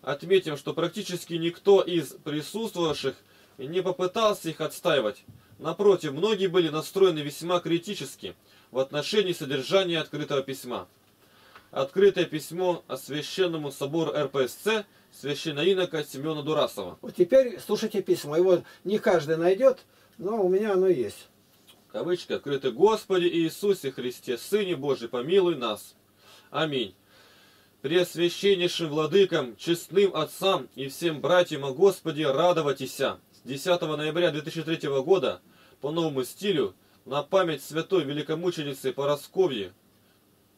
Отметим, что практически никто из присутствовавших не попытался их отстаивать. Напротив, многие были настроены весьма критически в отношении содержания открытого письма. Открытое письмо о священному собору РПСЦ священноинока Семена Дурасова. Вот теперь слушайте письмо. Его не каждый найдет, но у меня оно есть. Кавычка открыты. Господи Иисусе Христе, Сыне Божий, помилуй нас. Аминь. Преосвященнейшим владыкам, честным отцам и всем братьям о Господе радоватися. С 10 ноября 2003 года по новому стилю на память святой великомученицы Поросковьи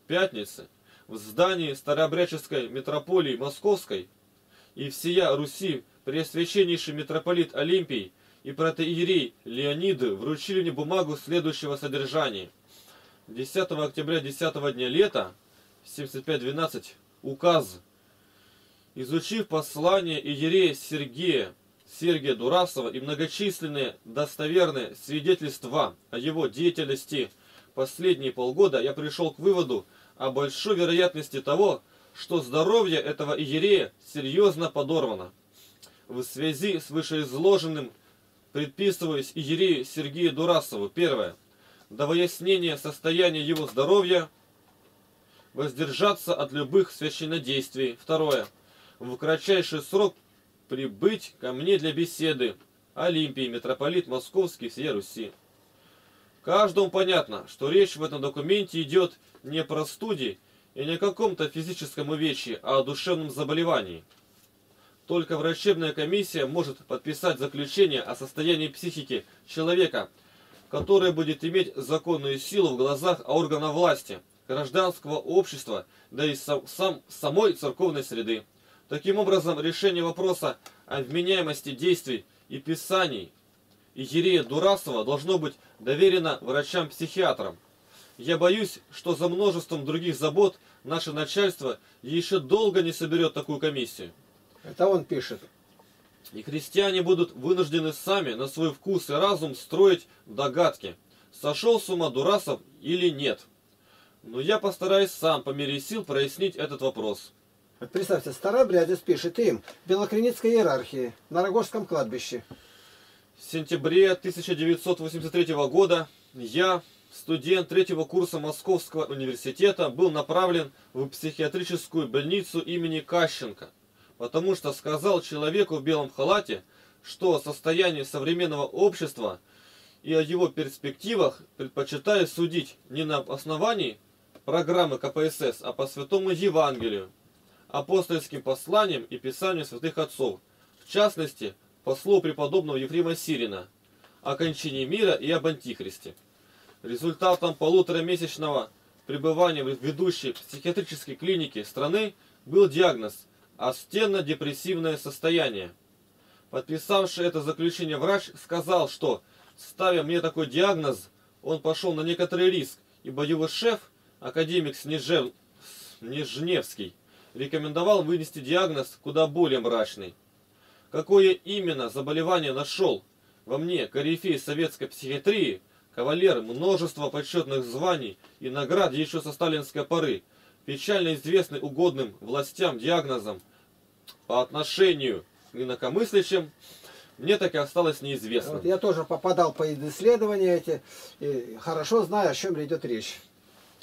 Пятницы в здании Старообрядческой митрополии Московской и всея Руси Преосвященнейший митрополит Олимпий и протеерей Леонид вручили мне бумагу следующего содержания. 10 октября 10 дня лета 7512 указ изучив послание Иерея Сергея Сергия Дурасова и многочисленные достоверные свидетельства о его деятельности последние полгода, я пришел к выводу о большой вероятности того, что здоровье этого иерея серьезно подорвано. В связи с вышеизложенным предписываюсь иерею Сергею Дурасову. Первое. До выяснения состояния его здоровья воздержаться от любых священнодействий. Второе. В кратчайший срок прибыть ко мне для беседы. Олимпий, митрополит Московский, всея Руси. Каждому понятно, что речь в этом документе идет не о простуде и не о каком-то физическом увечье, а о душевном заболевании. Только врачебная комиссия может подписать заключение о состоянии психики человека, которое будет иметь законную силу в глазах органов власти, гражданского общества, да и сам, сам, самой церковной среды. Таким образом, решение вопроса о вменяемости действий и писаний Иерея Дурасова должно быть доверено врачам-психиатрам. Я боюсь, что за множеством других забот наше начальство еще долго не соберет такую комиссию. Это он пишет. И христиане будут вынуждены сами на свой вкус и разум строить догадки, сошел с ума Дурасов или нет. Но я постараюсь сам по мере сил прояснить этот вопрос. Представьте, Старообрядец пишет им Белокреницкой иерархии на Рогожском кладбище. В сентябре 1983 года я, студент третьего курса Московского университета, был направлен в психиатрическую больницу имени Кащенко, потому что сказал человеку в белом халате, что о состоянии современного общества и о его перспективах предпочитаю судить не на основании программы КПСС, а по Святому Евангелию, апостольским посланиям и писанию святых отцов, в частности, по слову преподобного Ефрема Сирина о кончине мира и об антихристе. Результатом полуторамесячного пребывания в ведущей психиатрической клинике страны был диагноз астенно-депрессивное состояние. Подписавший это заключение врач сказал, что, ставя мне такой диагноз, он пошел на некоторый риск, ибо его шеф, академик Снежев... Снежневский, рекомендовал вынести диагноз куда более мрачный. Какое именно заболевание нашел во мне корифей советской психиатрии, кавалер множества почетных званий и наград еще со сталинской поры, печально известный угодным властям диагнозом по отношению к инакомыслящим, мне так и осталось неизвестно. Вот я тоже попадал по исследования эти, и хорошо знаю, о чем идет речь.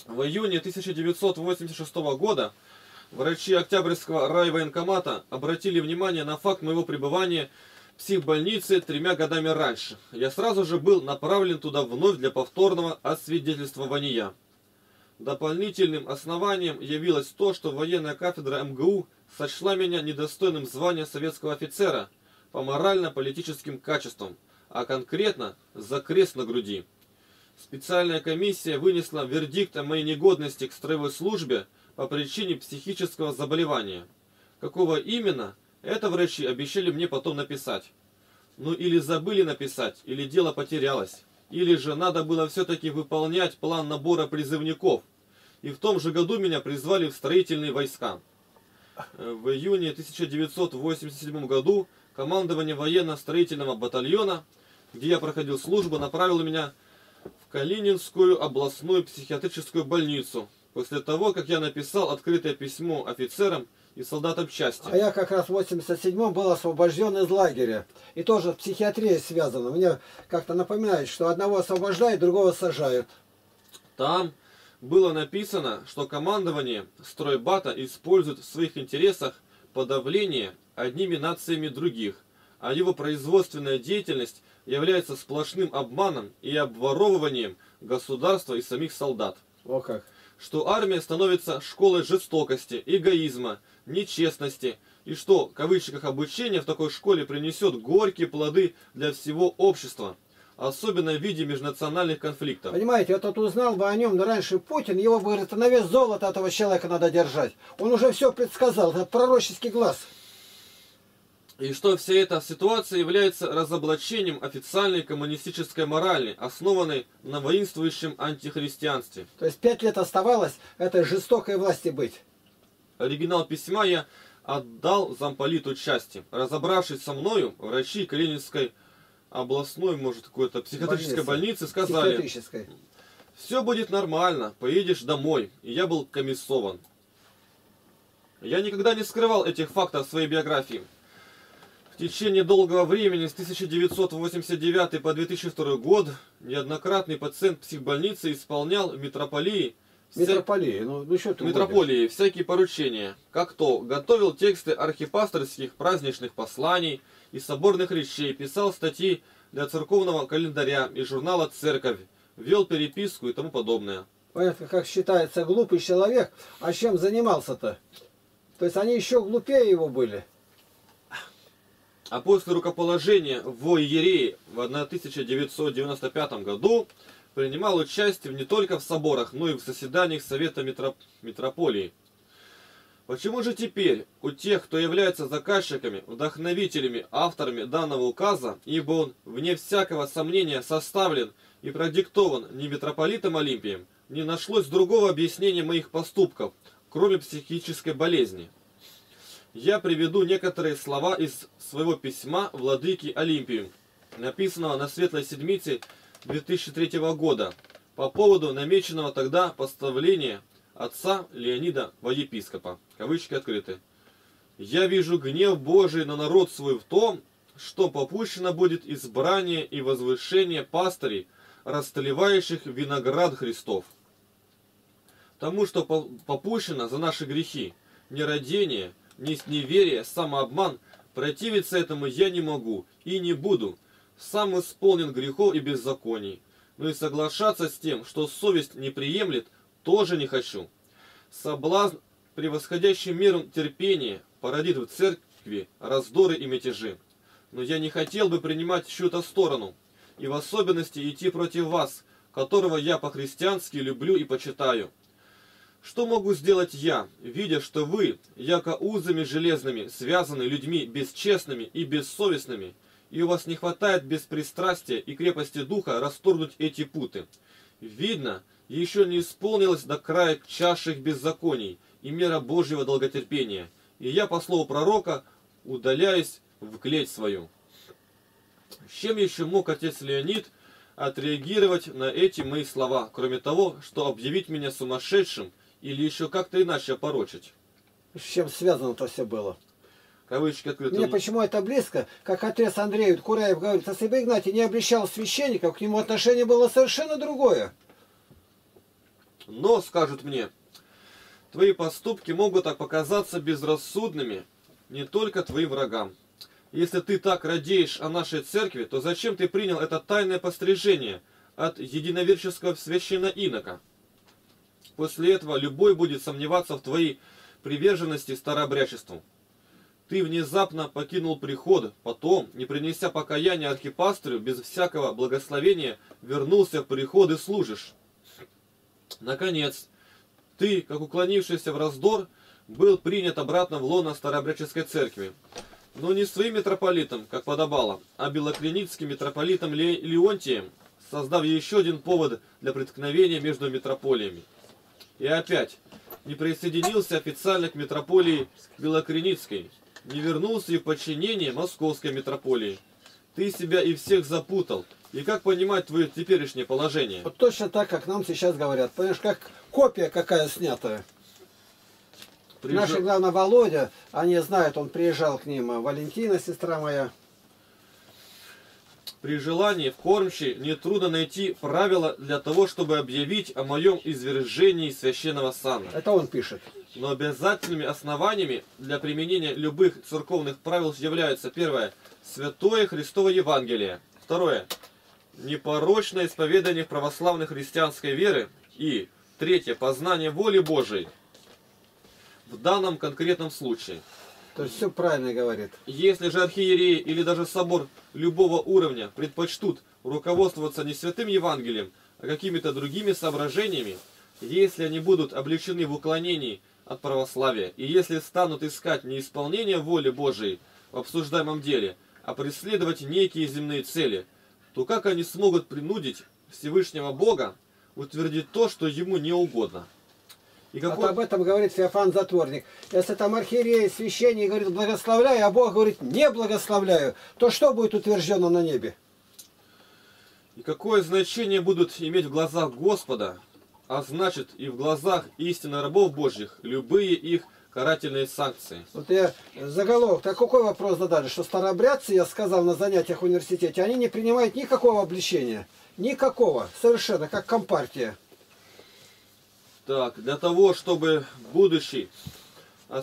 В июне 1986 года врачи Октябрьского райвоенкомата обратили внимание на факт моего пребывания в психбольнице тремя годами раньше. Я сразу же был направлен туда вновь для повторного освидетельствования. Дополнительным основанием явилось то, что военная кафедра МГУ сочла меня недостойным звания советского офицера по морально-политическим качествам, а конкретно за крест на груди. Специальная комиссия вынесла вердикт о моей негодности к строевой службе по причине психического заболевания. Какого именно, это врачи обещали мне потом написать. Ну или забыли написать, или дело потерялось. Или же надо было все-таки выполнять план набора призывников. И в том же году меня призвали в строительные войска. Э, В июне 1987 году командование военно-строительного батальона, где я проходил службу, направило меня в Калининскую областную психиатрическую больницу, после того, как я написал открытое письмо офицерам и солдатам части. А я как раз в 87-м был освобожден из лагеря. И тоже с психиатрией связано. Мне как-то напоминает, что одного освобождают, другого сажают. Там было написано, что командование стройбата использует в своих интересах подавление одними нациями других, а его производственная деятельность является сплошным обманом и обворовыванием государства и самих солдат. О как. Что армия становится школой жестокости, эгоизма, нечестности, и что, в кавычках, обучение в такой школе принесет горькие плоды для всего общества, особенно в виде межнациональных конфликтов. Понимаете, я тут узнал бы о нем, раньше Путин, его, говорит, на вес золота этого человека надо держать. Он уже все предсказал, это пророческий глаз. И что вся эта ситуация является разоблачением официальной коммунистической морали, основанной на воинствующем антихристианстве. То есть пять лет оставалось этой жестокой власти быть. Оригинал письма я отдал замполиту части. Разобравшись со мною, врачи Калининской областной, может, какой-то психиатрической Больницы. больницы сказали, все будет нормально, поедешь домой. И я был комиссован. Я никогда не скрывал этих фактов в своей биографии. В течение долгого времени, с 1989 по 2002 год, неоднократный пациент психбольницы исполнял в метрополии Митрополии. Ну, ну что ты гонишь? метрополии всякие поручения, как то готовил тексты архипасторских праздничных посланий и соборных речей, писал статьи для церковного календаря и журнала «Церковь», вел переписку и тому подобное. Понятно, как считается глупый человек, а чем занимался-то? То есть они еще глупее его были. А после рукоположения в Иерее в 1995 году принимал участие не только в соборах, но и в заседаниях Совета Митроп... Митрополии. Почему же теперь у тех, кто является заказчиками, вдохновителями, авторами данного указа, ибо он, вне всякого сомнения, составлен и продиктован не митрополитом Олимпием, не нашлось другого объяснения моих поступков, кроме психической болезни? Я приведу некоторые слова из своего письма владыки Олимпию, написанного на Светлой Седмице 2003 года по поводу намеченного тогда поставления отца Леонида во епископа. Кавычки открыты. «Я вижу гнев Божий на народ свой в том, что попущено будет избрание и возвышение пастырей, расстреливающих виноград Христов. Тому, что попущено за наши грехи, нерадение, неверие, самообман, противиться этому я не могу и не буду, сам исполнен грехов и беззаконий, но и соглашаться с тем, что совесть не приемлет, тоже не хочу. Соблазн, превосходящий меру терпения, породит в церкви раздоры и мятежи. Но я не хотел бы принимать чью-то сторону, и в особенности идти против вас, которого я по-христиански люблю и почитаю. Что могу сделать я, видя, что вы, яко узами железными, связаны людьми бесчестными и бессовестными, и у вас не хватает беспристрастия и крепости духа расторгнуть эти путы? Видно, еще не исполнилось до края чаши их беззаконий и мера Божьего долготерпения, и я, по слову пророка, удаляюсь в клеть свою. С чем еще мог отец Леонид отреагировать на эти мои слова, кроме того, что объявить меня сумасшедшим или еще как-то иначе опорочить? С чем связано-то все было? Кавычки открыты. Мне почему это близко, как отец Андрей Кураев говорит, если бы Игнатий не обличал священников, к нему отношение было совершенно другое. Но, скажут мне, твои поступки могут так показаться безрассудными не только твоим врагам. Если ты так радеешь о нашей церкви, то зачем ты принял это тайное пострижение от единоверческого священна инока? После этого любой будет сомневаться в твоей приверженности старообрядчеству. Ты внезапно покинул приход, потом, не принеся покаяния архипастору, без всякого благословения, вернулся в приход и служишь. Наконец, ты, как уклонившийся в раздор, был принят обратно в лоно Старообрядческой церкви. Но не своим митрополитом, как подобало, а белокленицким митрополитом Ле Леонтием, создав еще один повод для преткновения между митрополиями. И опять, не присоединился официально к митрополии Белокреницкой, не вернулся и в подчинение Московской митрополии. Ты себя и всех запутал. И как понимать твое теперешнее положение? Вот точно так, как нам сейчас говорят. Понимаешь, как копия какая снятая. Приж... Наши, главное, Володя, они знают, он приезжал к ним, а Валентина, сестра моя. При желании в кормче нетрудно найти правила для того, чтобы объявить о моем извержении священного сана. Это он пишет. Но обязательными основаниями для применения любых церковных правил являются первое – Святое Христово Евангелие. Второе – непорочное исповедание православной христианской веры. И третье – познание воли Божией в данном конкретном случае. То есть все правильно говорит. Если же архиереи или даже собор любого уровня предпочтут руководствоваться не святым Евангелием, а какими-то другими соображениями, если они будут обличены в уклонении от православия, и если станут искать не исполнение воли Божией в обсуждаемом деле, а преследовать некие земные цели, то как они смогут принудить Всевышнего Бога утвердить то, что ему не угодно? И какой... Вот об этом говорит Феофан Затворник. Если там архиерей, священник говорит благословляю, а Бог говорит не благословляю, то что будет утверждено на небе? И какое значение будут иметь в глазах Господа а значит и в глазах истинно рабов Божьих любые их карательные санкции. Вот я заголовок, так какой вопрос задали, что старообрядцы, я сказал на занятиях в университете, они не принимают никакого обличения, никакого, совершенно, как компартия. Так, для того, чтобы будущий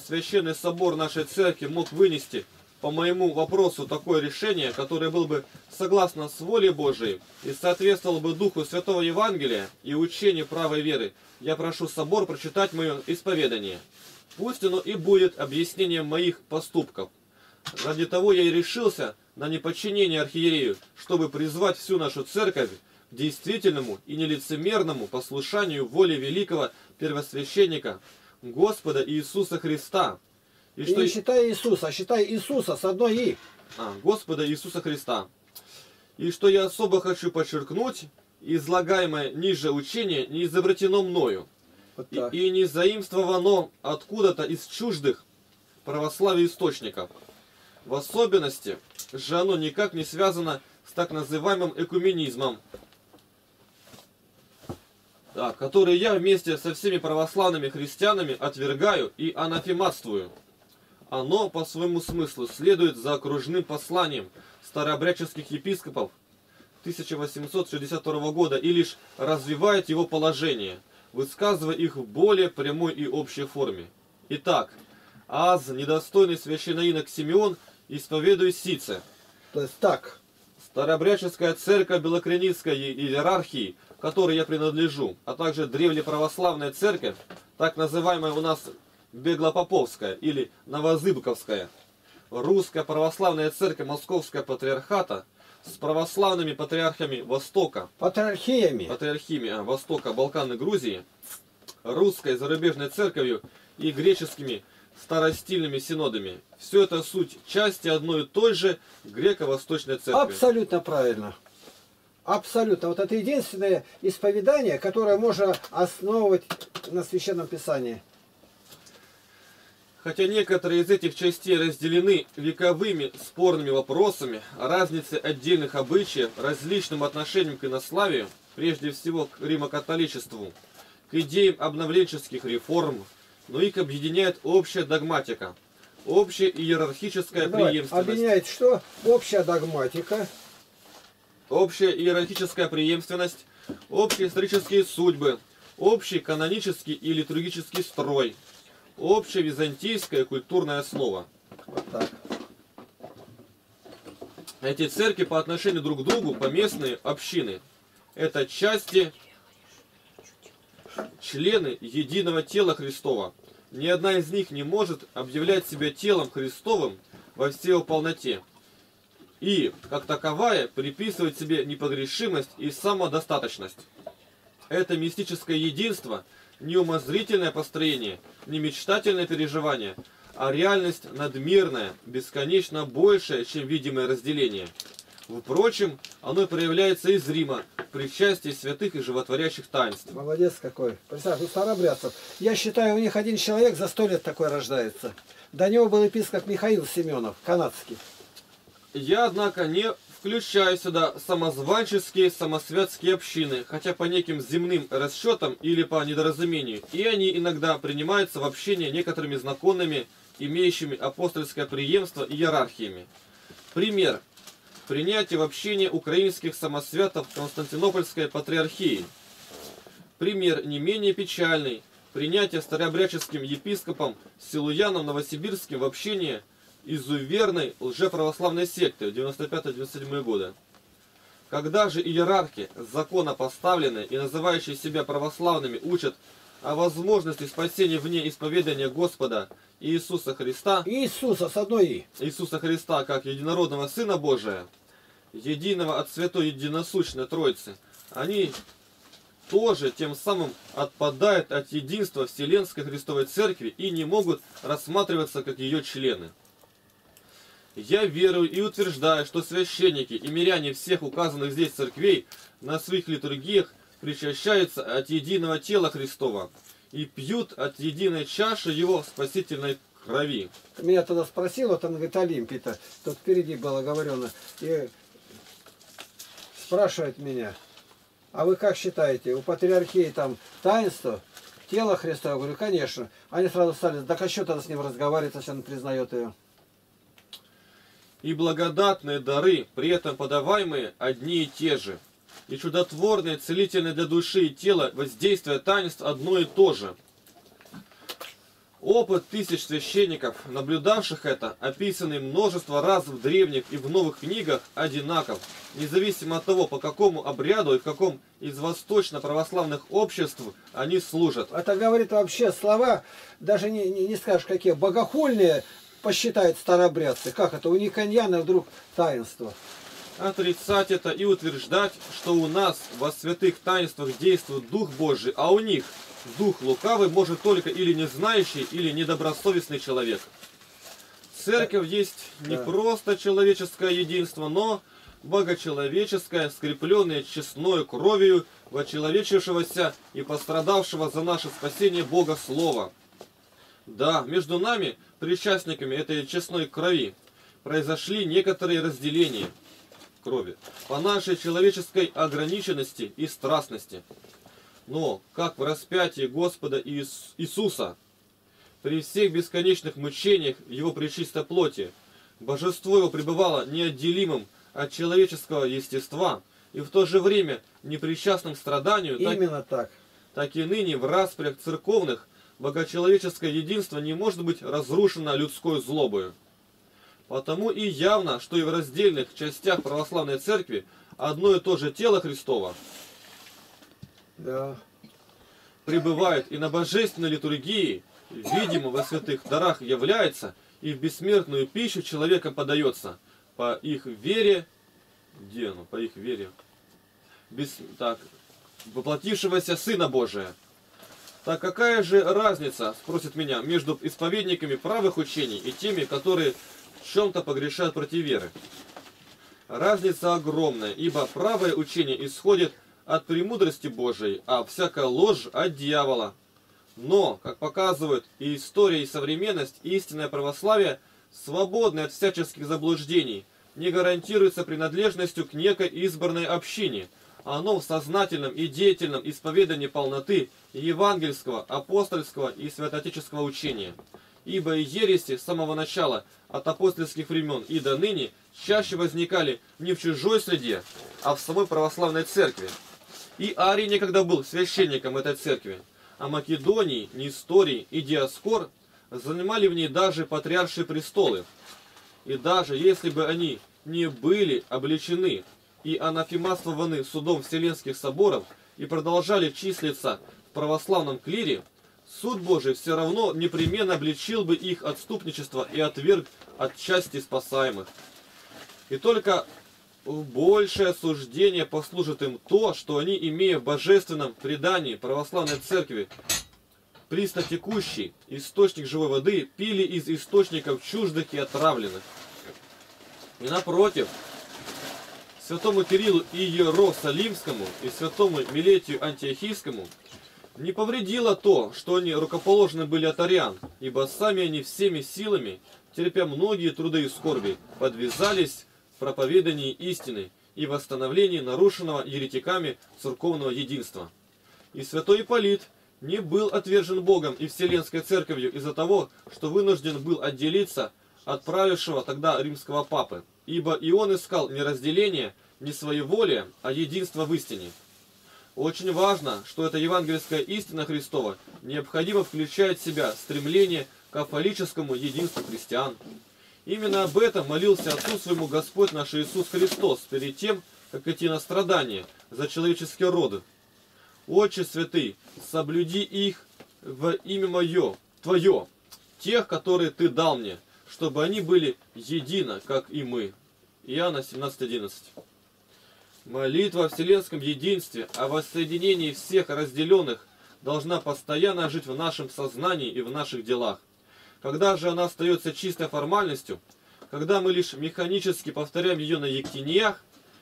священный собор нашей церкви мог вынести по моему вопросу такое решение, которое было бы согласно с волей Божией и соответствовало бы Духу Святого Евангелия и учению правой веры, я прошу собор прочитать мое исповедание. Пусть оно и будет объяснением моих поступков. Ради того я и решился на неподчинение архиерею, чтобы призвать всю нашу церковь действительному и нелицемерному послушанию воле великого первосвященника Господа Иисуса Христа. И, что... не считай Иисуса, а считай Иисуса с одной «и». А, Господа Иисуса Христа. И что я особо хочу подчеркнуть, излагаемое ниже учение не изобретено мною, Вот и, так. и не заимствовано откуда-то из чуждых православия источников. В особенности же оно никак не связано с так называемым экуменизмом, который я вместе со всеми православными христианами отвергаю и анафематствую. Оно по своему смыслу следует за окружным посланием старообрядческих епископов 1862 года и лишь развивает его положение, высказывая их в более прямой и общей форме. Итак, аз, недостойный священноинок Симеон, исповедуй сице. То есть так. Старообрядческая церковь Белокреницкой иерархии, которой я принадлежу, а также древнеправославная церковь, так называемая у нас Беглопоповская или Новозыбковская, русская православная церковь Московского патриархата с православными патриархами Востока, Патриархиями. патриархиями а, Востока, Балкан и Грузии, русской зарубежной церковью и греческими старостильными синодами. Все это суть части одной и той же греко-восточной церкви. Абсолютно правильно. Абсолютно. Вот это единственное исповедание, которое можно основывать на Священном Писании. Хотя некоторые из этих частей разделены вековыми спорными вопросами о разнице отдельных обычаев, различным отношением к инославию, прежде всего к римокатоличеству, к идеям обновленческих реформ, но их объединяет общая догматика, общая иерархическая Давай, преемственность. Объединяет что? Общая догматика. Общая иерархическая преемственность, общие исторические судьбы, общий канонический и литургический строй, общая византийская культурная основа. Вот так. Эти церкви по отношению друг к другу, поместные общины, это части, члены единого тела Христова. Ни одна из них не может объявлять себя телом Христовым во всей его полноте. И, как таковая, приписывать себе непогрешимость и самодостаточность. Это мистическое единство, не умозрительное построение, не мечтательное переживание, а реальность надмирная, бесконечно большая, чем видимое разделение. Впрочем, оно проявляется и зримо при части святых и животворящих таинств. Молодец какой. Представь, у старобрядцев. Я считаю, у них один человек за сто лет такой рождается. До него был епископ Михаил Семенов, канадский. Я, однако, не включаю сюда самозванческие самосвятские общины, хотя по неким земным расчетам или по недоразумению, и они иногда принимаются в общение некоторыми знакомыми, имеющими апостольское преемство иерархиями. Пример. Принятие в общение украинских самосвятов Константинопольской патриархии. Пример не менее печальный. Принятие старообрядческим епископом Силуяном Новосибирским в общение изуверной лжеправославной секты в 95-97 года. Когда же иерархи, закона поставленные и называющие себя православными, учат о возможности спасения вне исповедания Господа Иисуса Христа, Иисуса с одной «и». Иисуса Христа как единородного Сына Божия, единого от Святой Единосущной Троицы, они тоже тем самым отпадают от единства Вселенской Христовой Церкви и не могут рассматриваться как ее члены. Я верую и утверждаю, что священники и миряне всех указанных здесь церквей на своих литургиях причащаются от единого тела Христова и пьют от единой чаши его спасительной крови. Меня тогда спросил, вот он говорит, Олимпий-то, тут впереди было говорено, и спрашивает меня, а вы как считаете, у патриархии там таинство, тело Христа? Я говорю, конечно. Они сразу стали, так а что тогда с ним разговаривать, если он признает ее? И благодатные дары, при этом подаваемые, одни и те же. И чудотворное, целительное для души и тела воздействие таинств одно и то же. Опыт тысяч священников, наблюдавших это, описанный множество раз в древних и в новых книгах, одинаков, независимо от того, по какому обряду и в каком из восточно-православных обществ они служат. Это говорит вообще слова, даже не, не, не скажешь какие, богохульные, посчитают старобрядцы. Как это? У Никоньяна вдруг таинство. Отрицать это и утверждать, что у нас во святых таинствах действует Дух Божий, а у них Дух лукавый может только или не знающий, или недобросовестный человек. Церковь есть не Да. просто человеческое единство, но богочеловеческое, скрепленное честною кровью вочеловечившегося и пострадавшего за наше спасение Бога Слова. Да, между нами, причастниками этой честной крови, произошли некоторые разделения крови по нашей человеческой ограниченности и страстности. Но, как в распятии Господа Иис- Иисуса, при всех бесконечных мучениях Его пречистой плоти, Божество Его пребывало неотделимым от человеческого естества и в то же время непричастным страданию, так, Именно так. так и ныне в распрях церковных богочеловеческое единство не может быть разрушено людской злобою. Потому и явно, что и в раздельных частях православной церкви одно и то же тело Христово Да. пребывает и на божественной литургии, видимо во святых дарах является, и в бессмертную пищу человеком подается, по их вере, где оно, по их вере, без, так, воплотившегося Сына Божия. Так какая же разница, спросит меня, между исповедниками правых учений и теми, которые в чем-то погрешают против веры? Разница огромная, ибо правое учение исходит от премудрости Божией, а всякая ложь от дьявола. Но, как показывают и история, и современность, истинное православие, свободное от всяческих заблуждений, не гарантируется принадлежностью к некой избранной общине. Оно в сознательном и деятельном исповедании полноты евангельского, апостольского и святоотеческого учения. Ибо и ереси с самого начала, от апостольских времен и до ныне, чаще возникали не в чужой среде, а в самой православной церкви. И Арий некогда был священником этой церкви, а Македоний, Несторий и Диаскор занимали в ней даже патриаршие престолы. И даже если бы они не были обличены и анафемаствованы судом Вселенских соборов и продолжали числиться в православном клире, суд Божий все равно непременно обличил бы их отступничество и отверг от части спасаемых. И только большее осуждение послужит им то, что они, имея в божественном предании православной церкви присно текущий источник живой воды, пили из источников чуждых и отравленных. И напротив, святому Кириллу и Иерусалимскому и святому Милетию Антиохийскому не повредило то, что они рукоположены были от ариан, ибо сами они всеми силами, терпя многие труды и скорби, подвязались в проповедании истины и восстановлении нарушенного еретиками церковного единства. И святой Ипполит не был отвержен Богом и Вселенской Церковью из-за того, что вынужден был отделиться от правившего тогда римского папы, ибо и он искал не разделение, не своеволие, а единство в истине. Очень важно, что эта евангельская истина Христова необходимо включает в себя стремление к афалическому единству христиан. Именно об этом молился Отцу своему Господь наш Иисус Христос перед тем, как идти на страдания за человеческие роды. Отче святый, соблюди их во имя мое, Твое, тех, которые Ты дал мне, чтобы они были едино, как и мы. Иоанна 17.11 Молитва о вселенском единстве, о воссоединении всех разделенных должна постоянно жить в нашем сознании и в наших делах. Когда же она остается чистой формальностью, когда мы лишь механически повторяем ее на ектениях,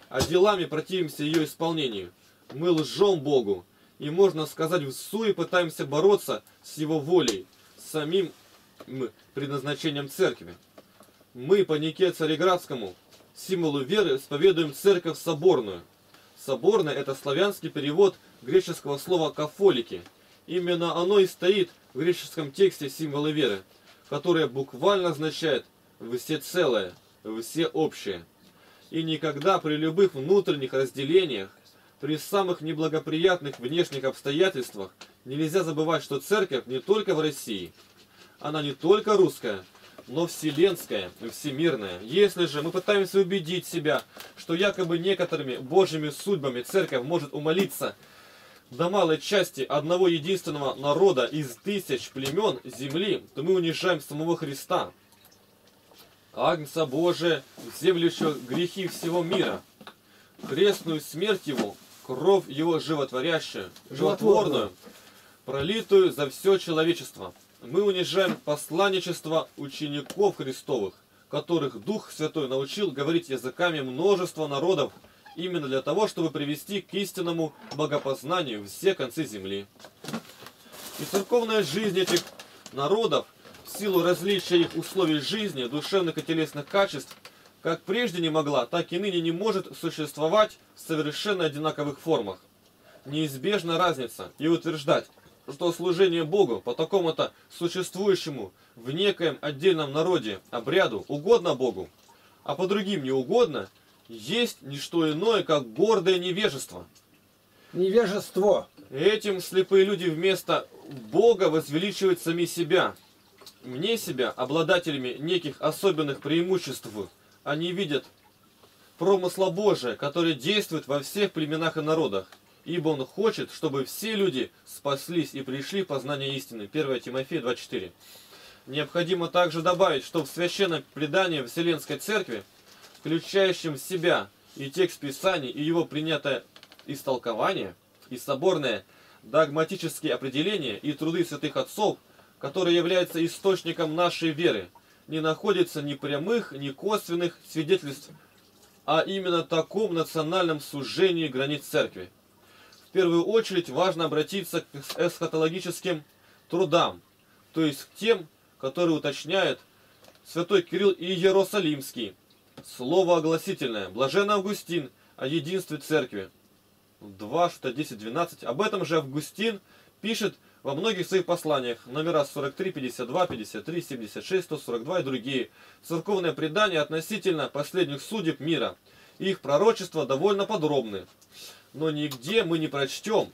а делами противимся ее исполнению, мы лжем Богу, и можно сказать в суе пытаемся бороться с Его волей, с самим предназначением церкви. Мы по Нике Цареградскому, символу веры, исповедуем церковь соборную. Соборная – это славянский перевод греческого слова «кафолики». Именно оно и стоит в греческом тексте символы веры, которое буквально означает «все целое», «все общее». И никогда при любых внутренних разделениях, при самых неблагоприятных внешних обстоятельствах нельзя забывать, что церковь не только в России, она не только русская, но вселенская и всемирная. Если же мы пытаемся убедить себя, что якобы некоторыми божьими судьбами церковь может умолиться до малой части одного единственного народа из тысяч племен земли, то мы унижаем самого Христа. Агнца Божия, вземлющего грехи всего мира, крестную смерть Его, кровь Его животворящая, животворную, пролитую за все человечество. Мы унижаем посланничество учеников Христовых, которых Дух Святой научил говорить языками множества народов, именно для того, чтобы привести к истинному богопознанию все концы земли. И церковная жизнь этих народов, в силу различия их условий жизни, душевных и телесных качеств, как прежде не могла, так и ныне не может существовать в совершенно одинаковых формах. Неизбежна разница, и утверждать, что служение Богу по такому-то существующему в некоем отдельном народе обряду угодно Богу, а по другим не угодно, есть не что иное, как гордое невежество. Невежество. Этим слепые люди вместо Бога возвеличивают сами себя. Мне себя обладателями неких особенных преимуществ они видят промысла Божия, который действует во всех племенах и народах. Ибо Он хочет, чтобы все люди спаслись и пришли в познание истины. 1 Тимофея 2.4. Необходимо также добавить, что в священном предании Вселенской Церкви, включающем в себя и текст Писаний, и его принятое истолкование, и соборное догматические определения, и труды святых отцов, которые являются источником нашей веры, не находится ни прямых, ни косвенных свидетельств а именно таком национальном сужении границ церкви. В первую очередь важно обратиться к эсхатологическим трудам, то есть к тем, которые уточняют святой Кирилл и Иерусалимский, слово огласительное, блажен Августин о единстве церкви. 2, что 10, 12. Об этом же Августин пишет во многих своих посланиях, номера 43, 52, 53, 76, 142 и другие, церковное предание относительно последних судеб мира. Их пророчества довольно подробны. Но нигде мы не прочтем,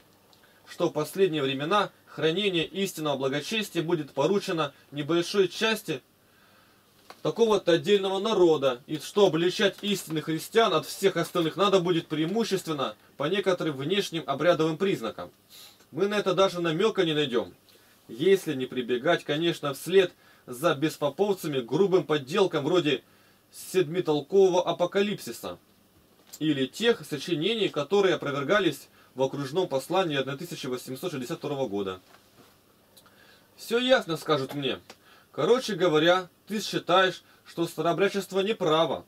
что в последние времена хранение истинного благочестия будет поручено небольшой части такого-то отдельного народа, и что обличать истинных христиан от всех остальных надо будет преимущественно по некоторым внешним обрядовым признакам. Мы на это даже намека не найдем. Если не прибегать, конечно, вслед за беспоповцами грубым подделкам вроде седмитолкового апокалипсиса или тех сочинений, которые опровергались в окружном послании 1862 года. Все ясно, скажут мне. Короче говоря, ты считаешь, что старообрядчество неправо.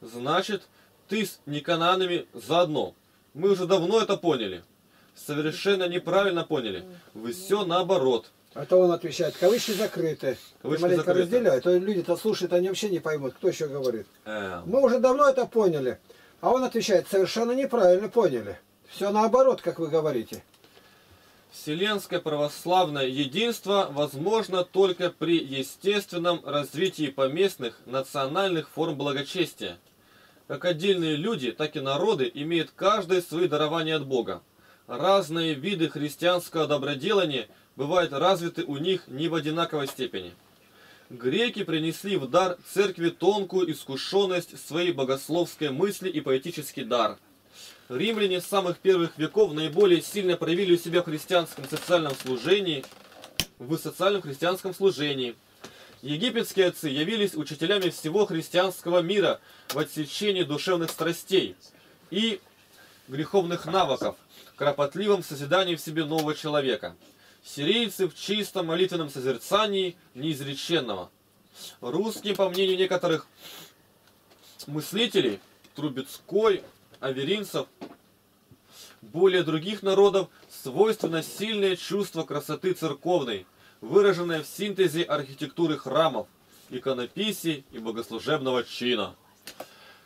Значит, ты с никананами заодно. Мы уже давно это поняли. Совершенно неправильно поняли. Вы все наоборот. Это он отвечает. Кавычки закрыты. Кавычки Маленько закрыты. разделяют. То люди-то слушают, они вообще не поймут, кто еще говорит. Э, Мы уже давно это поняли. А он отвечает, совершенно неправильно поняли. Все наоборот, как вы говорите. Вселенское православное единство возможно только при естественном развитии поместных национальных форм благочестия. Как отдельные люди, так и народы имеют каждое свои дарования от Бога. Разные виды христианского доброделания бывают развиты у них не в одинаковой степени. Греки принесли в дар церкви тонкую искушенность своей богословской мысли и поэтический дар. Римляне с самых первых веков наиболее сильно проявили у себя в христианском социальном служении, в социальном христианском служении. Египетские отцы явились учителями всего христианского мира в отсечении душевных страстей и греховных навыков, кропотливом созидании в себе нового человека. Сирийцы в чистом молитвенном созерцании неизреченного. Русские, по мнению некоторых мыслителей, Трубецкой, Аверинцев, более других народов, свойственно сильное чувство красоты церковной, выраженное в синтезе архитектуры храмов, иконописи и богослужебного чина.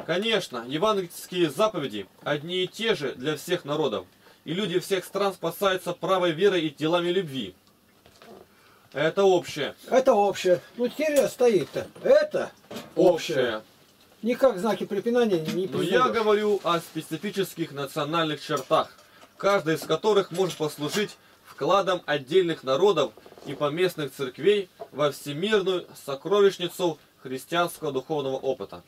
Конечно, евангельские заповеди одни и те же для всех народов, и люди всех стран спасаются правой верой и делами любви. Это общее. Это общее. Ну, теперь стоит-то. Это Общее. Никак знаки препинания не Но я говорю о специфических национальных чертах, каждая из которых может послужить вкладом отдельных народов и поместных церквей во всемирную сокровищницу христианского духовного опыта.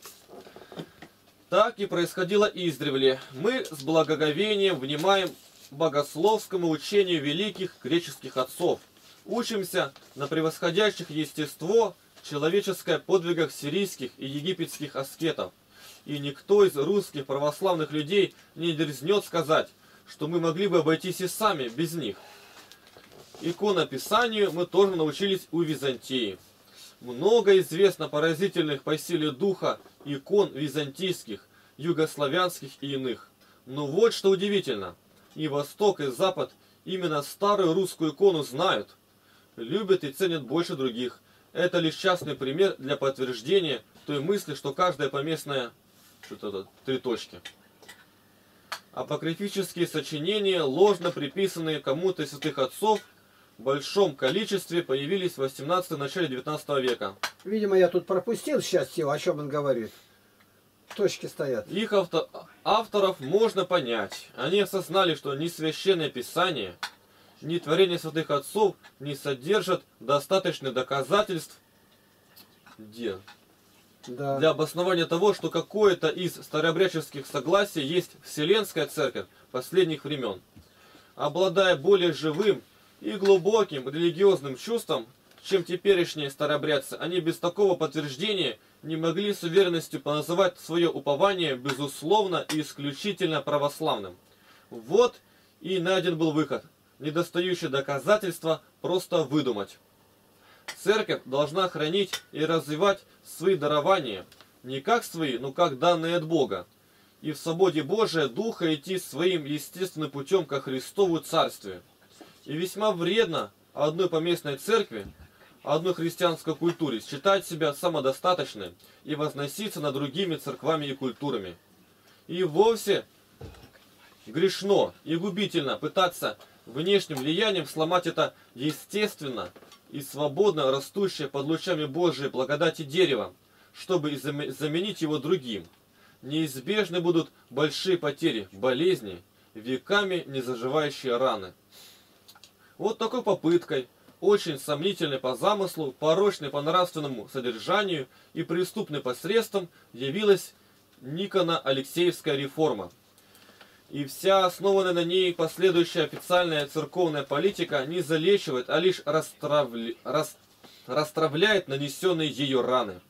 Так и происходило издревле. Мы с благоговением внимаем богословскому учению великих греческих отцов. Учимся на превосходящих естество человеческое подвигах сирийских и египетских аскетов. И никто из русских православных людей не дерзнет сказать, что мы могли бы обойтись и сами без них. Иконописанию мы тоже научились у Византии. Много известно поразительных по силе духа икон византийских, югославянских и иных. Но вот что удивительно. И Восток, и Запад именно старую русскую икону знают, любят и ценят больше других. Это лишь частный пример для подтверждения той мысли, что каждая поместная что-то три точки. Апокрифические сочинения, ложно приписанные кому-то из святых отцов, в большом количестве появились в 18 начале 19 века. Видимо, я тут пропустил сейчас все, о чем он говорит. Точки стоят. Их авто- авторов можно понять. Они осознали, что ни священное писание, ни творение святых отцов не содержат достаточных доказательств где? Да. для обоснования того, что какое-то из старообрядческих согласий есть Вселенская Церковь последних времен. Обладая более живым и глубоким религиозным чувством, чем теперешние старообрядцы, они без такого подтверждения не могли с уверенностью поназывать свое упование безусловно и исключительно православным. Вот и найден был выход. Недостающее доказательства просто выдумать. Церковь должна хранить и развивать свои дарования, не как свои, но как данные от Бога, и в свободе Божия Духа идти своим естественным путем ко Христову Царствию. И весьма вредно одной поместной церкви, одной христианской культуре считать себя самодостаточной и возноситься над другими церквами и культурами. И вовсе грешно и губительно пытаться внешним влиянием сломать это естественно и свободно растущее под лучами Божией благодати дерево, чтобы заме- заменить его другим. Неизбежны будут большие потери, болезни, веками не заживающие раны. Вот такой попыткой, очень сомнительной по замыслу, порочной по нравственному содержанию и преступной посредством явилась Никона Алексеевская реформа. И вся основанная на ней последующая официальная церковная политика не залечивает, а лишь растравли- рас- растравляет нанесенные ее раны.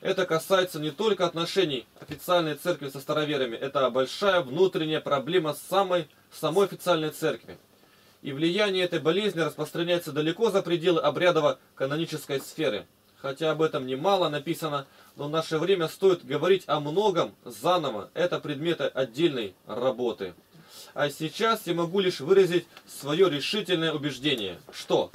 Это касается не только отношений официальной церкви со староверами, это большая внутренняя проблема самой, самой официальной церкви. И влияние этой болезни распространяется далеко за пределы обрядово-канонической сферы. Хотя об этом немало написано, но в наше время стоит говорить о многом заново. Это предметы отдельной работы. А сейчас я могу лишь выразить свое решительное убеждение, что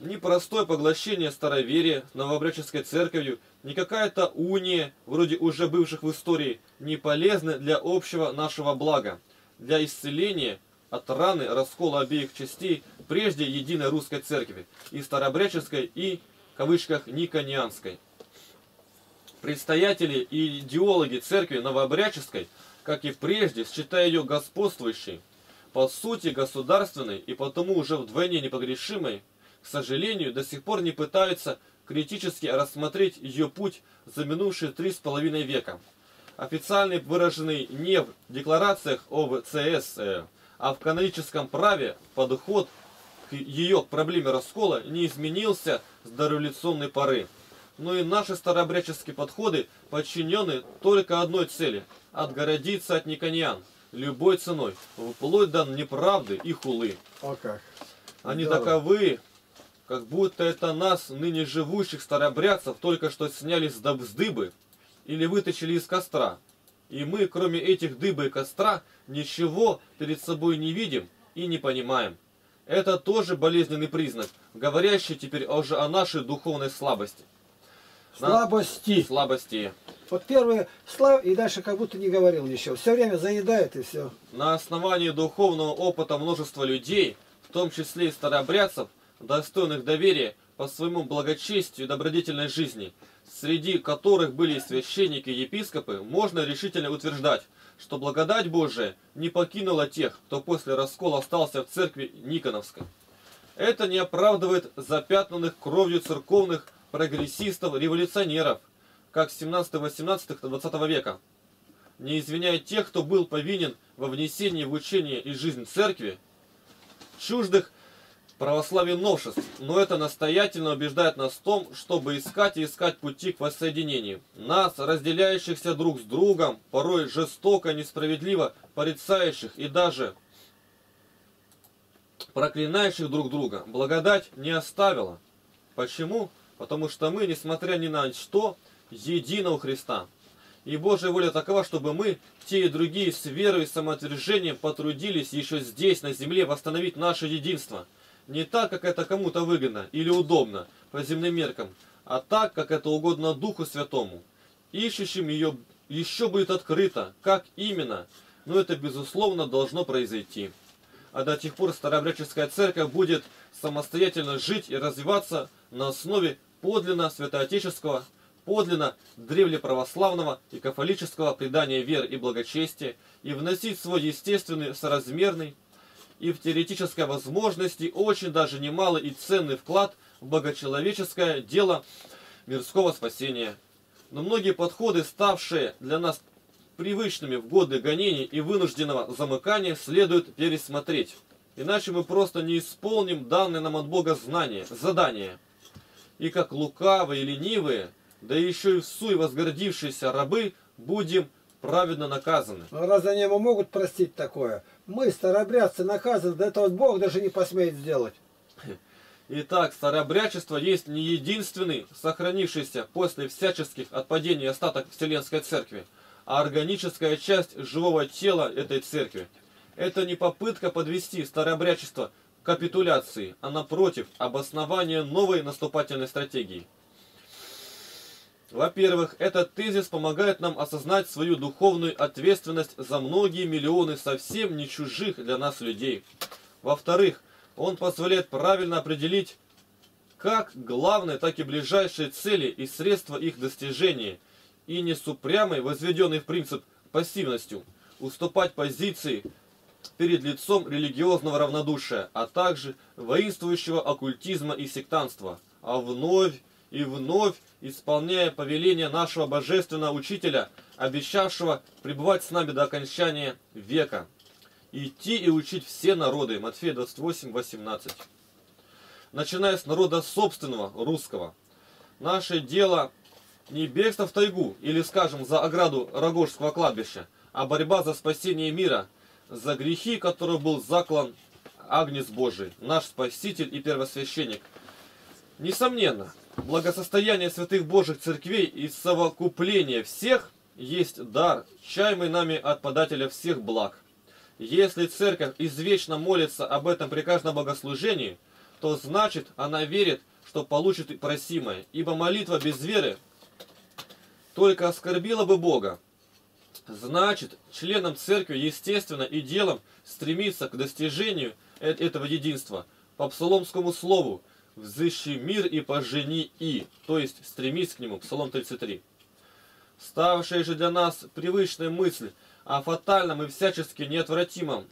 ни простое поглощение староверия новообрядческой церковью, ни какая-то уния, вроде уже бывших в истории, не полезны для общего нашего блага, для исцеления от раны раскола обеих частей прежде единой русской церкви, и старообрядческой, и, в кавычках, никонианской. Предстоятели и идеологи церкви новообрядческой, как и прежде, считая ее господствующей, по сути государственной и потому уже вдвойне непогрешимой, к сожалению, до сих пор не пытаются критически рассмотреть ее путь за минувшие три с половиной века. Официальный выраженный не в декларациях ОВЦС, э, а в каноническом праве подход к ее проблеме раскола не изменился с дореволюционной поры. Но и наши старообрядческие подходы подчинены только одной цели – отгородиться от никониан любой ценой, вплоть до неправды и хулы. О как. Они Здорово. таковы, как будто это нас, ныне живущих старобрядцев, только что сняли с дыбы или вытащили из костра. И мы, кроме этих дыбы и костра, ничего перед собой не видим и не понимаем. Это тоже болезненный признак, говорящий теперь уже о нашей духовной слабости. На- Слабости. Слабости. Вот первые слав и дальше как будто не говорил ничего. Все время заедает и все. На основании духовного опыта множества людей, в том числе и старообрядцев, достойных доверия по своему благочестию и добродетельной жизни, среди которых были священники и епископы, можно решительно утверждать, что благодать Божия не покинула тех, кто после раскола остался в церкви Никоновской. Это не оправдывает запятнанных кровью церковных прогрессистов-революционеров, как 17-18-20 века. Не извиняет тех, кто был повинен во внесении в учение и жизнь церкви, чуждых православии новшеств, но это настоятельно убеждает нас в том, чтобы искать и искать пути к воссоединению. Нас, разделяющихся друг с другом, порой жестоко, несправедливо порицающих и даже проклинающих друг друга, благодать не оставила. Почему? Потому что мы, несмотря ни на что, едины у Христа. И Божья воля такова, чтобы мы, те и другие, с верой и самоотвержением потрудились еще здесь, на земле, восстановить наше единство. Не так, как это кому-то выгодно или удобно по земным меркам, а так, как это угодно Духу Святому. Ищущим ее еще будет открыто, как именно, но это, безусловно, должно произойти. А до тех пор старообрядческая церковь будет самостоятельно жить и развиваться на основе подлинно святоотеческого подлинно древлеправославного и кафолического предания веры и благочестия и вносить свой естественный, соразмерный и в теоретической возможности очень даже немалый и ценный вклад в богочеловеческое дело мирского спасения. Но многие подходы, ставшие для нас привычными в годы гонений и вынужденного замыкания, следует пересмотреть. Иначе мы просто не исполним данное нам от Бога знания, задания. И как лукавые и ленивые – да еще и в суе возгордившиеся рабы, будем праведно наказаны. Но разве они ему могут простить такое? Мы, старобрядцы, наказаны, да это вот Бог даже не посмеет сделать. Итак, старообрядчество есть не единственный сохранившийся после всяческих отпадений остаток Вселенской Церкви, а органическая часть живого тела этой Церкви. Это не попытка подвести старообрядчество к капитуляции, а напротив, обоснование новой наступательной стратегии – во-первых, этот тезис помогает нам осознать свою духовную ответственность за многие миллионы совсем не чужих для нас людей. Во-вторых, он позволяет правильно определить как главные, так и ближайшие цели и средства их достижения, и не с упрямой, возведенной в принцип пассивностью, уступать позиции перед лицом религиозного равнодушия, а также воинствующего оккультизма и сектанства, а вновь и вновь исполняя повеление нашего божественного учителя, обещавшего пребывать с нами до окончания века. Идти и учить все народы. Матфея 28, 18. Начиная с народа собственного, русского. Наше дело не бегство в тайгу или, скажем, за ограду Рогожского кладбища, а борьба за спасение мира, за грехи, которые был заклан Агнец Божий, наш Спаситель и Первосвященник. Несомненно, благосостояние святых Божьих церквей и совокупление всех есть дар, чаемый нами от подателя всех благ. Если церковь извечно молится об этом при каждом богослужении, то значит она верит, что получит просимое, ибо молитва без веры только оскорбила бы Бога. Значит, членам церкви естественно и делом стремиться к достижению э-, этого единства по псаломскому слову, взыщи мир и пожени и, то есть стремись к нему, Псалом 33. Ставшая же для нас привычная мысль о фатальном и всячески неотвратимом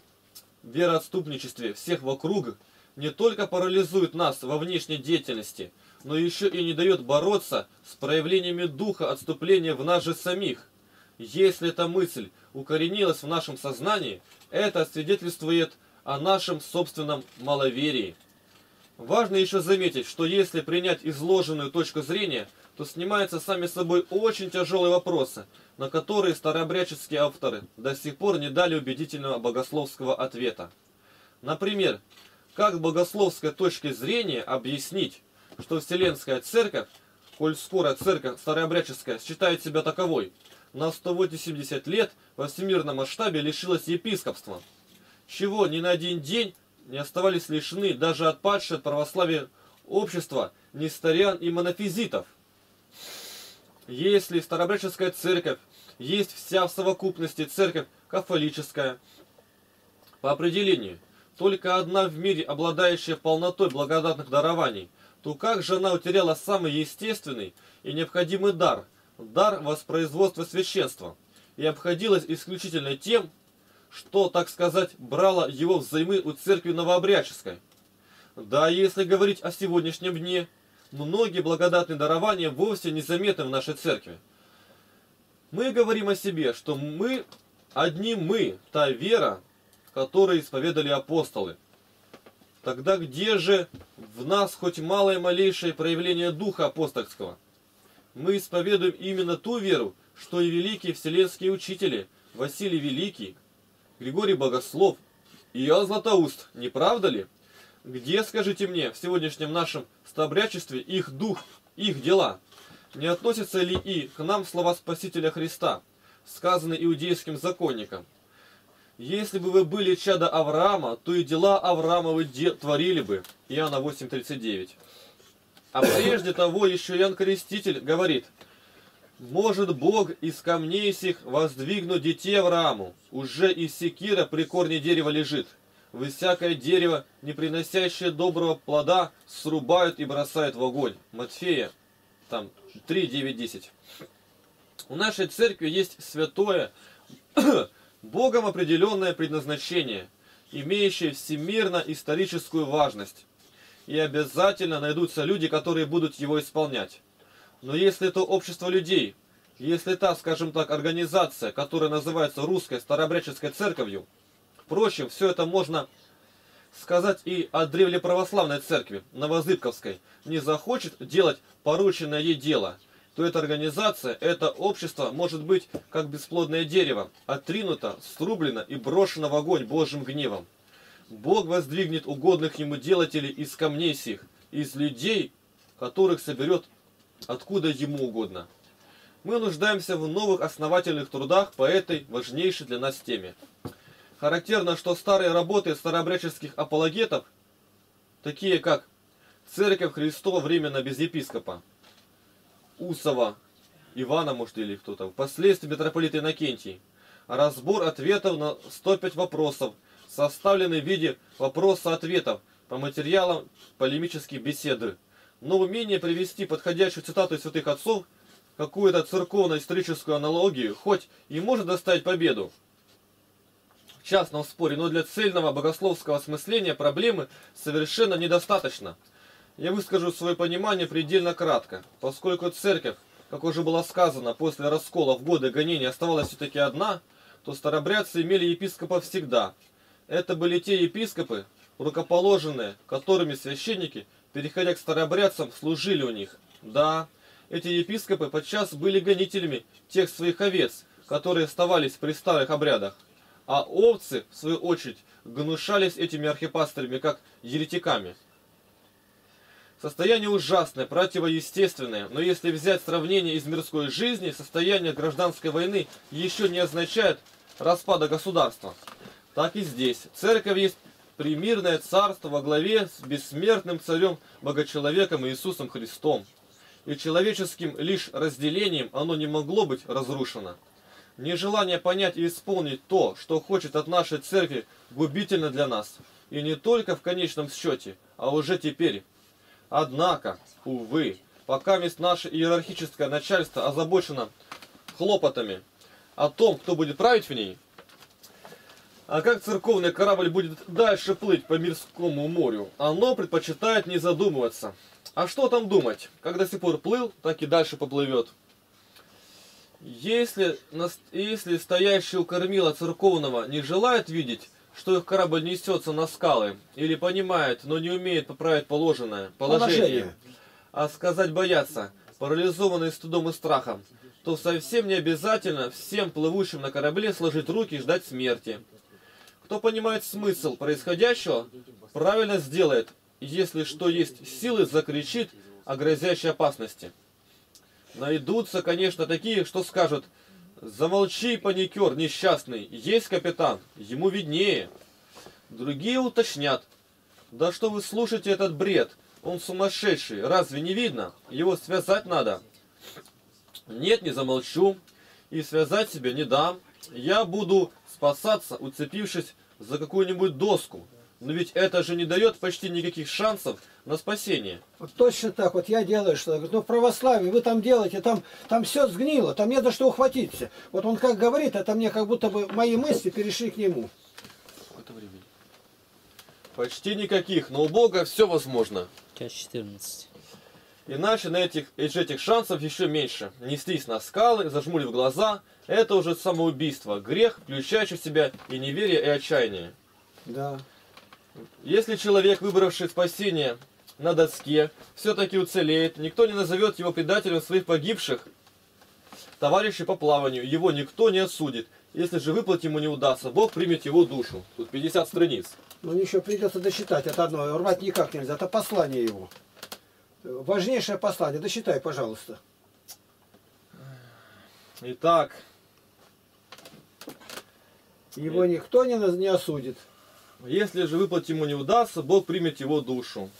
вероотступничестве всех вокруг не только парализует нас во внешней деятельности, но еще и не дает бороться с проявлениями духа отступления в нас же самих. Если эта мысль укоренилась в нашем сознании, это свидетельствует о нашем собственном маловерии. Важно еще заметить, что если принять изложенную точку зрения, то снимаются сами собой очень тяжелые вопросы, на которые старообрядческие авторы до сих пор не дали убедительного богословского ответа. Например, как с богословской точки зрения объяснить, что Вселенская Церковь, коль скоро Церковь старообрядческая считает себя таковой, на 180 лет во всемирном масштабе лишилась епископства, чего ни на один день не оставались лишены даже отпадшие от православия общества нестариан и монофизитов. Если старобряческая церковь есть вся в совокупности церковь кафолическая, по определению, только одна в мире, обладающая полнотой благодатных дарований, то как же она утеряла самый естественный и необходимый дар, дар воспроизводства священства, и обходилась исключительно тем, что, так сказать, брало его взаймы у церкви новообрядческой. Да, если говорить о сегодняшнем дне, многие благодатные дарования вовсе незаметны в нашей церкви. Мы говорим о себе, что мы, одни мы, та вера, которую исповедали апостолы. Тогда где же в нас хоть малое малейшее проявление духа апостольского? Мы исповедуем именно ту веру, что и великие вселенские учители Василий Великий, Григорий Богослов и Иоанн Златоуст, не правда ли? Где, скажите мне, в сегодняшнем нашем старобрячестве их дух, их дела? Не относятся ли и к нам слова Спасителя Христа, сказанные иудейским законникам? Если бы вы были чада Авраама, то и дела Авраамовы творили бы. Иоанна 8.39. А прежде того еще Иоанн Креститель говорит, «Может Бог из камней сих воздвигнуть детей Аврааму, уже и секира при корне дерева лежит. Вы всякое дерево, не приносящее доброго плода, срубают и бросают в огонь». Матфея, там, 3, 9, 10. У нашей церкви есть святое, (coughs) Богом определенное предназначение, имеющее всемирно-историческую важность. И обязательно найдутся люди, которые будут его исполнять. Но если это общество людей, если та, скажем так, организация, которая называется Русской Старообрядческой Церковью, впрочем, все это можно сказать и о древлеправославной церкви, Новозыбковской, не захочет делать порученное ей дело, то эта организация, это общество может быть как бесплодное дерево, отринуто, срублено и брошено в огонь Божьим гневом. Бог воздвигнет угодных ему делателей из камней сих, из людей, которых соберет откуда ему угодно. Мы нуждаемся в новых основательных трудах по этой важнейшей для нас теме. Характерно, что старые работы старообрядческих апологетов, такие как «Церковь Христова временно без епископа», Усова, Ивана, может, или кто-то, впоследствии митрополита Иннокентий, разбор ответов на 105 вопросов, составленный в виде вопроса-ответов по материалам полемической беседы, но умение привести подходящую цитату из святых отцов, какую-то церковно-историческую аналогию, хоть и может доставить победу, в частном споре, но для цельного богословского осмысления проблемы совершенно недостаточно. Я выскажу свое понимание предельно кратко, поскольку церковь, как уже было сказано, после раскола в годы гонения оставалась все-таки одна, то старобрядцы имели епископа всегда. Это были те епископы, рукоположенные, которыми священники, переходя к старобрядцам, служили у них. Да, эти епископы подчас были гонителями тех своих овец, которые оставались при старых обрядах. А овцы, в свою очередь, гнушались этими архипастырями как еретиками. Состояние ужасное, противоестественное, но если взять сравнение из мирской жизни, состояние гражданской войны еще не означает распада государства. Так и здесь. Церковь есть примирное царство во главе с бессмертным царем, богочеловеком Иисусом Христом. И человеческим лишь разделением оно не могло быть разрушено. Нежелание понять и исполнить то, что хочет от нашей церкви, губительно для нас. И не только в конечном счете, а уже теперь. Однако, увы, пока мест наше иерархическое начальство озабочено хлопотами о том, кто будет править в ней, а как церковный корабль будет дальше плыть по мирскому морю, оно предпочитает не задумываться. А что там думать? Как до сих пор плыл, так и дальше поплывет. Если, если стоящий у кормила церковного не желает видеть, что их корабль несется на скалы, или понимает, но не умеет поправить положенное положение, Положение. а сказать боятся, парализованные стыдом и страхом, то совсем не обязательно всем плывущим на корабле сложить руки и ждать смерти. Кто понимает смысл происходящего, правильно сделает, если что есть силы, закричит о грозящей опасности. Найдутся, конечно, такие, что скажут, замолчи, паникер несчастный, есть капитан, ему виднее. Другие уточнят, да что вы слушаете этот бред, он сумасшедший, разве не видно? Его связать надо. Нет, не замолчу, и связать себя не дам. Я буду спасаться, уцепившись за какую-нибудь доску. Но ведь это же не дает почти никаких шансов на спасение. Вот точно так вот я делаю, что говорит, ну в православии вы там делаете, там, там все сгнило, там не за что ухватиться. Вот он как говорит, это мне как будто бы мои мысли перешли к нему. Сколько времени? Почти никаких, но у Бога все возможно. Час 14. Иначе на этих, из этих шансов еще меньше. Нестись на скалы, зажмурив глаза, это уже самоубийство, грех, включающий в себя и неверие, и отчаяние. Да. Если человек, выбравший спасение на доске, все-таки уцелеет, никто не назовет его предателем своих погибших товарищей по плаванию, его никто не осудит. Если же выплатить ему не удастся, Бог примет его душу. Тут 50 страниц. Ну еще придется досчитать это одно. Рвать никак нельзя. Это послание его. Важнейшее послание. Досчитай, пожалуйста. Итак, Его никто не, не осудит. если же выплатить ему не удастся, Бог примет его душу.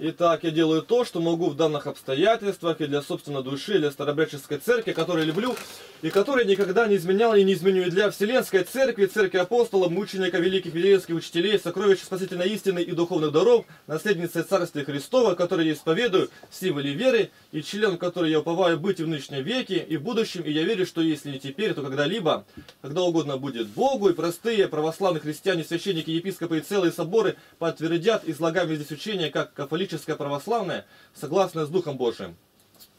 Итак, я делаю то, что могу в данных обстоятельствах и для собственной души, и для старобряческой церкви, которую люблю, и которой никогда не изменял и не изменю, и для Вселенской церкви, церкви апостолов, мученика великих великих учителей, сокровища спасительной истины и духовных даров, наследницы Царствия Христова, которые я исповедую символе веры, и член, который я уповаю быть и в нынешнем веке, и в будущем, и я верю, что если не теперь, то когда-либо, когда угодно будет Богу, и простые православные христиане, священники, епископы и целые соборы подтвердят, излагаемые здесь учения, как католическое православное, согласное с Духом Божиим.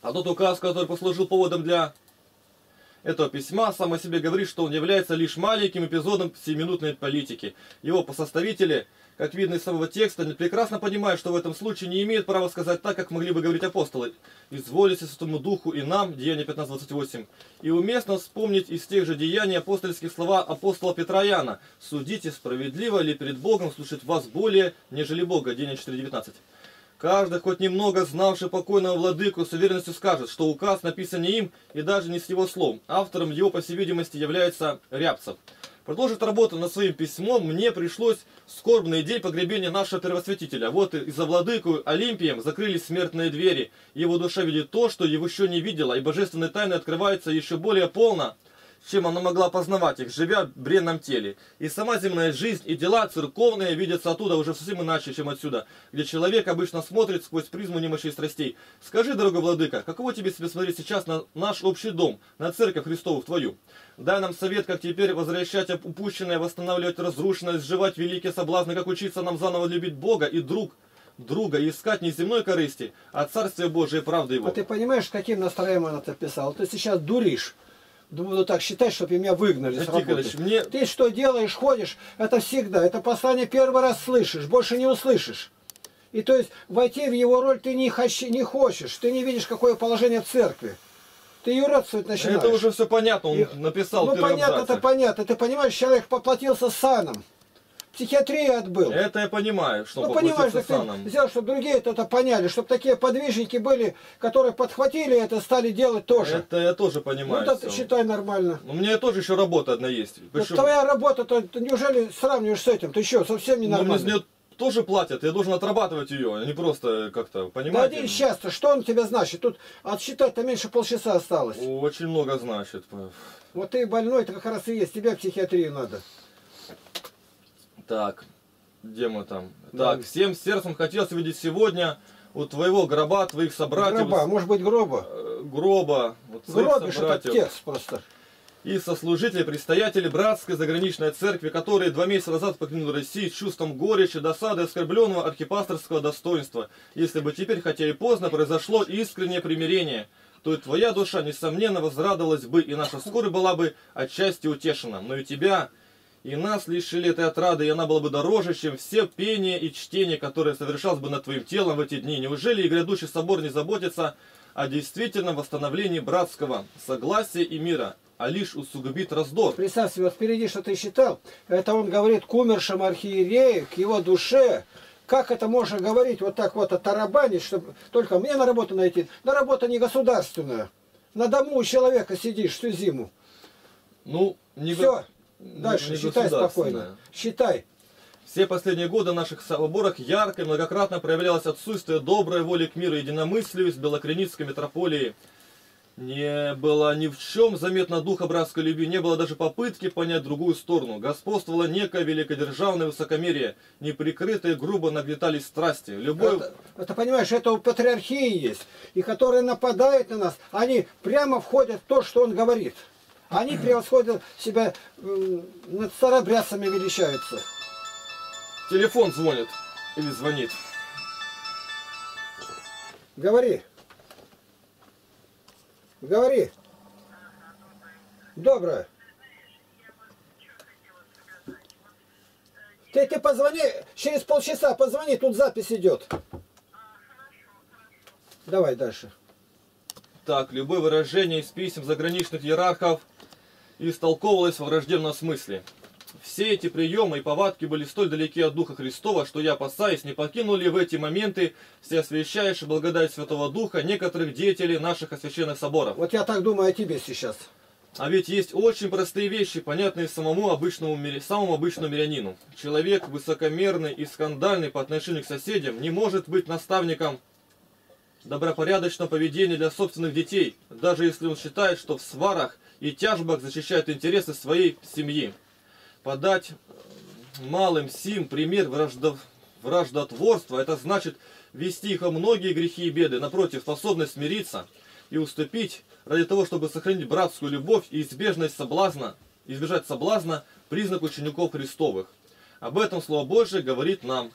А тот указ, который послужил поводом для этого письма, сам о себе говорит, что он является лишь маленьким эпизодом всеминутной политики. Его посоставители, как видно из самого текста, прекрасно понимают, что в этом случае не имеют права сказать так, как могли бы говорить апостолы. «Изволите Святому Духу и нам» Деяния 15.28. И уместно вспомнить из тех же деяний апостольских слова апостола Петра Яна «Судите, справедливо ли перед Богом слушать вас более, нежели Бога» Деяния 4.19. Каждый, хоть немного знавший покойного владыку, с уверенностью скажет, что указ написан не им и даже не с его слов. Автором его, по всей видимости, является Рябцев. Продолжить работу над своим письмом мне пришлось скорбный день погребения нашего первосвятителя. Вот и за владыку Олимпием закрылись смертные двери. Его душа видит то, что его еще не видела, и божественные тайны открываются еще более полно, чем она могла познавать их, живя в бренном теле. И сама земная жизнь и дела церковные видятся оттуда уже совсем иначе, чем отсюда, где человек обычно смотрит сквозь призму немощи и страстей. Скажи, дорогой владыка, каково тебе себе смотреть сейчас на наш общий дом, на церковь Христову твою? Дай нам совет, как теперь возвращать упущенное, восстанавливать разрушенное, сживать великие соблазны, как учиться нам заново любить Бога и друг друга, и искать не земной корысти, а Царствие Божие и правды Его. А ты понимаешь, каким настроением он это писал? Ты сейчас дуришь. Буду так считать, чтобы меня выгнали. Тихонович, мне Ты что делаешь, ходишь, это всегда. Это послание первый раз слышишь, больше не услышишь. И то есть войти в его роль ты не, хоч- не хочешь, ты не видишь, какое положение в церкви. Ты юродствовать начинаешь. это уже все понятно, он И- написал Ну понятно, это понятно. Ты понимаешь, человек поплатился саном. Психиатрию отбыл. Это я понимаю, что Ну, понимаешь, так ты саном. взял, чтобы другие это поняли, чтобы такие подвижники были, которые подхватили это, стали делать тоже. Это я тоже ну, понимаю. это всё. считай нормально. У меня тоже еще работа одна есть. Вот Причем- твоя работа, то ты неужели сравниваешь с этим? Ты что, совсем не но мне нормально? за нее тоже платят, я должен отрабатывать ее, а не просто как-то, Да понимаете? один счастье, что он тебе значит? Тут отсчитать-то меньше полчаса осталось. Очень много значит. Вот ты больной, ты как раз и есть, тебе в психиатрию надо. Так, где мы там? Да. Так, всем сердцем хотелось видеть сегодня у твоего гроба, твоих собратьев, Гроба, может быть гроба. э, гроба, вот Гробишь этот собратьев. текст просто. и сослужителей, предстоятелей братской заграничной церкви, которые два месяца назад покинули Россию с чувством горечи, досады, оскорбленного архипасторского достоинства. Если бы теперь, хотя и поздно, произошло искреннее примирение, то и твоя душа, несомненно, возрадовалась бы, и наша скорбь была бы отчасти утешена. Но и тебя, и нас лишили этой отрады, и она была бы дороже, чем все пение и чтение, которое совершалось бы над твоим телом в эти дни. Неужели и грядущий собор не заботится о действительном восстановлении братского согласия и мира, а лишь усугубит раздор? Представь себе, вот впереди, что ты читал, это он говорит к умершим архиерею, к его душе. Как это можно говорить вот так вот оттарабанить, чтобы только мне на работу найти? На работа не государственная. На дому у человека сидишь всю зиму. Ну, не Все. Дальше считай спокойно. Считай. Все последние годы в наших соборах ярко и многократно проявлялось отсутствие доброй воли к миру и единомыслию с Белокреницкой митрополией. Не было ни в чем заметно духа братской любви, не было даже попытки понять другую сторону. Господствовало некое великодержавное высокомерие, неприкрытые грубо нагнетались страсти. Любой... Это, это, понимаешь, это у патриархии есть. И которые нападают на нас, они прямо входят в то, что он говорит. Они превосходят себя, над старобрядцами величаются. Телефон звонит или звонит. Говори. Говори. Доброе. Ты, ты позвони, через полчаса позвони, тут запись идет. Давай дальше. Так, любое выражение из писем заграничных иерархов истолковывалось во враждебном смысле. Все эти приемы и повадки были столь далеки от Духа Христова, что я опасаюсь, не покинули в эти моменты все освящающие благодать Святого Духа некоторых деятелей наших освященных соборов. Вот я так думаю о тебе сейчас. А ведь есть очень простые вещи, понятные самому обычному, самому обычному мирянину. Человек высокомерный и скандальный по отношению к соседям не может быть наставником добропорядочного поведения для собственных детей, даже если он считает, что в сварах и тяжбах защищает интересы своей семьи. Подать э, малым сим пример враждов- враждотворства, это значит вести их во многие грехи и беды, напротив, способность смириться и уступить ради того, чтобы сохранить братскую любовь и избежность соблазна, избежать соблазна, признак учеников Христовых. Об этом Слово Божие говорит нам.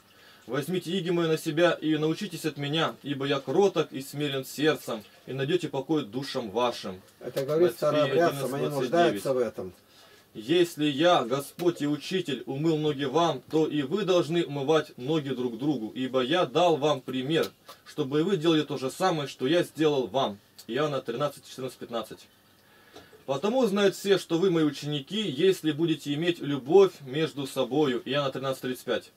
Возьмите иги мое на себя и научитесь от меня, ибо я кроток и смирен сердцем, и найдете покой душам вашим. Это говорит старообрядцам, они 11:29. нуждаются в этом. Если я, Господь и Учитель, умыл ноги вам, то и вы должны умывать ноги друг другу, ибо я дал вам пример, чтобы и вы делали то же самое, что я сделал вам. Иоанна 13, 14, 15. Потому знают все, что вы мои ученики, если будете иметь любовь между собою. Иоанна 13, 35.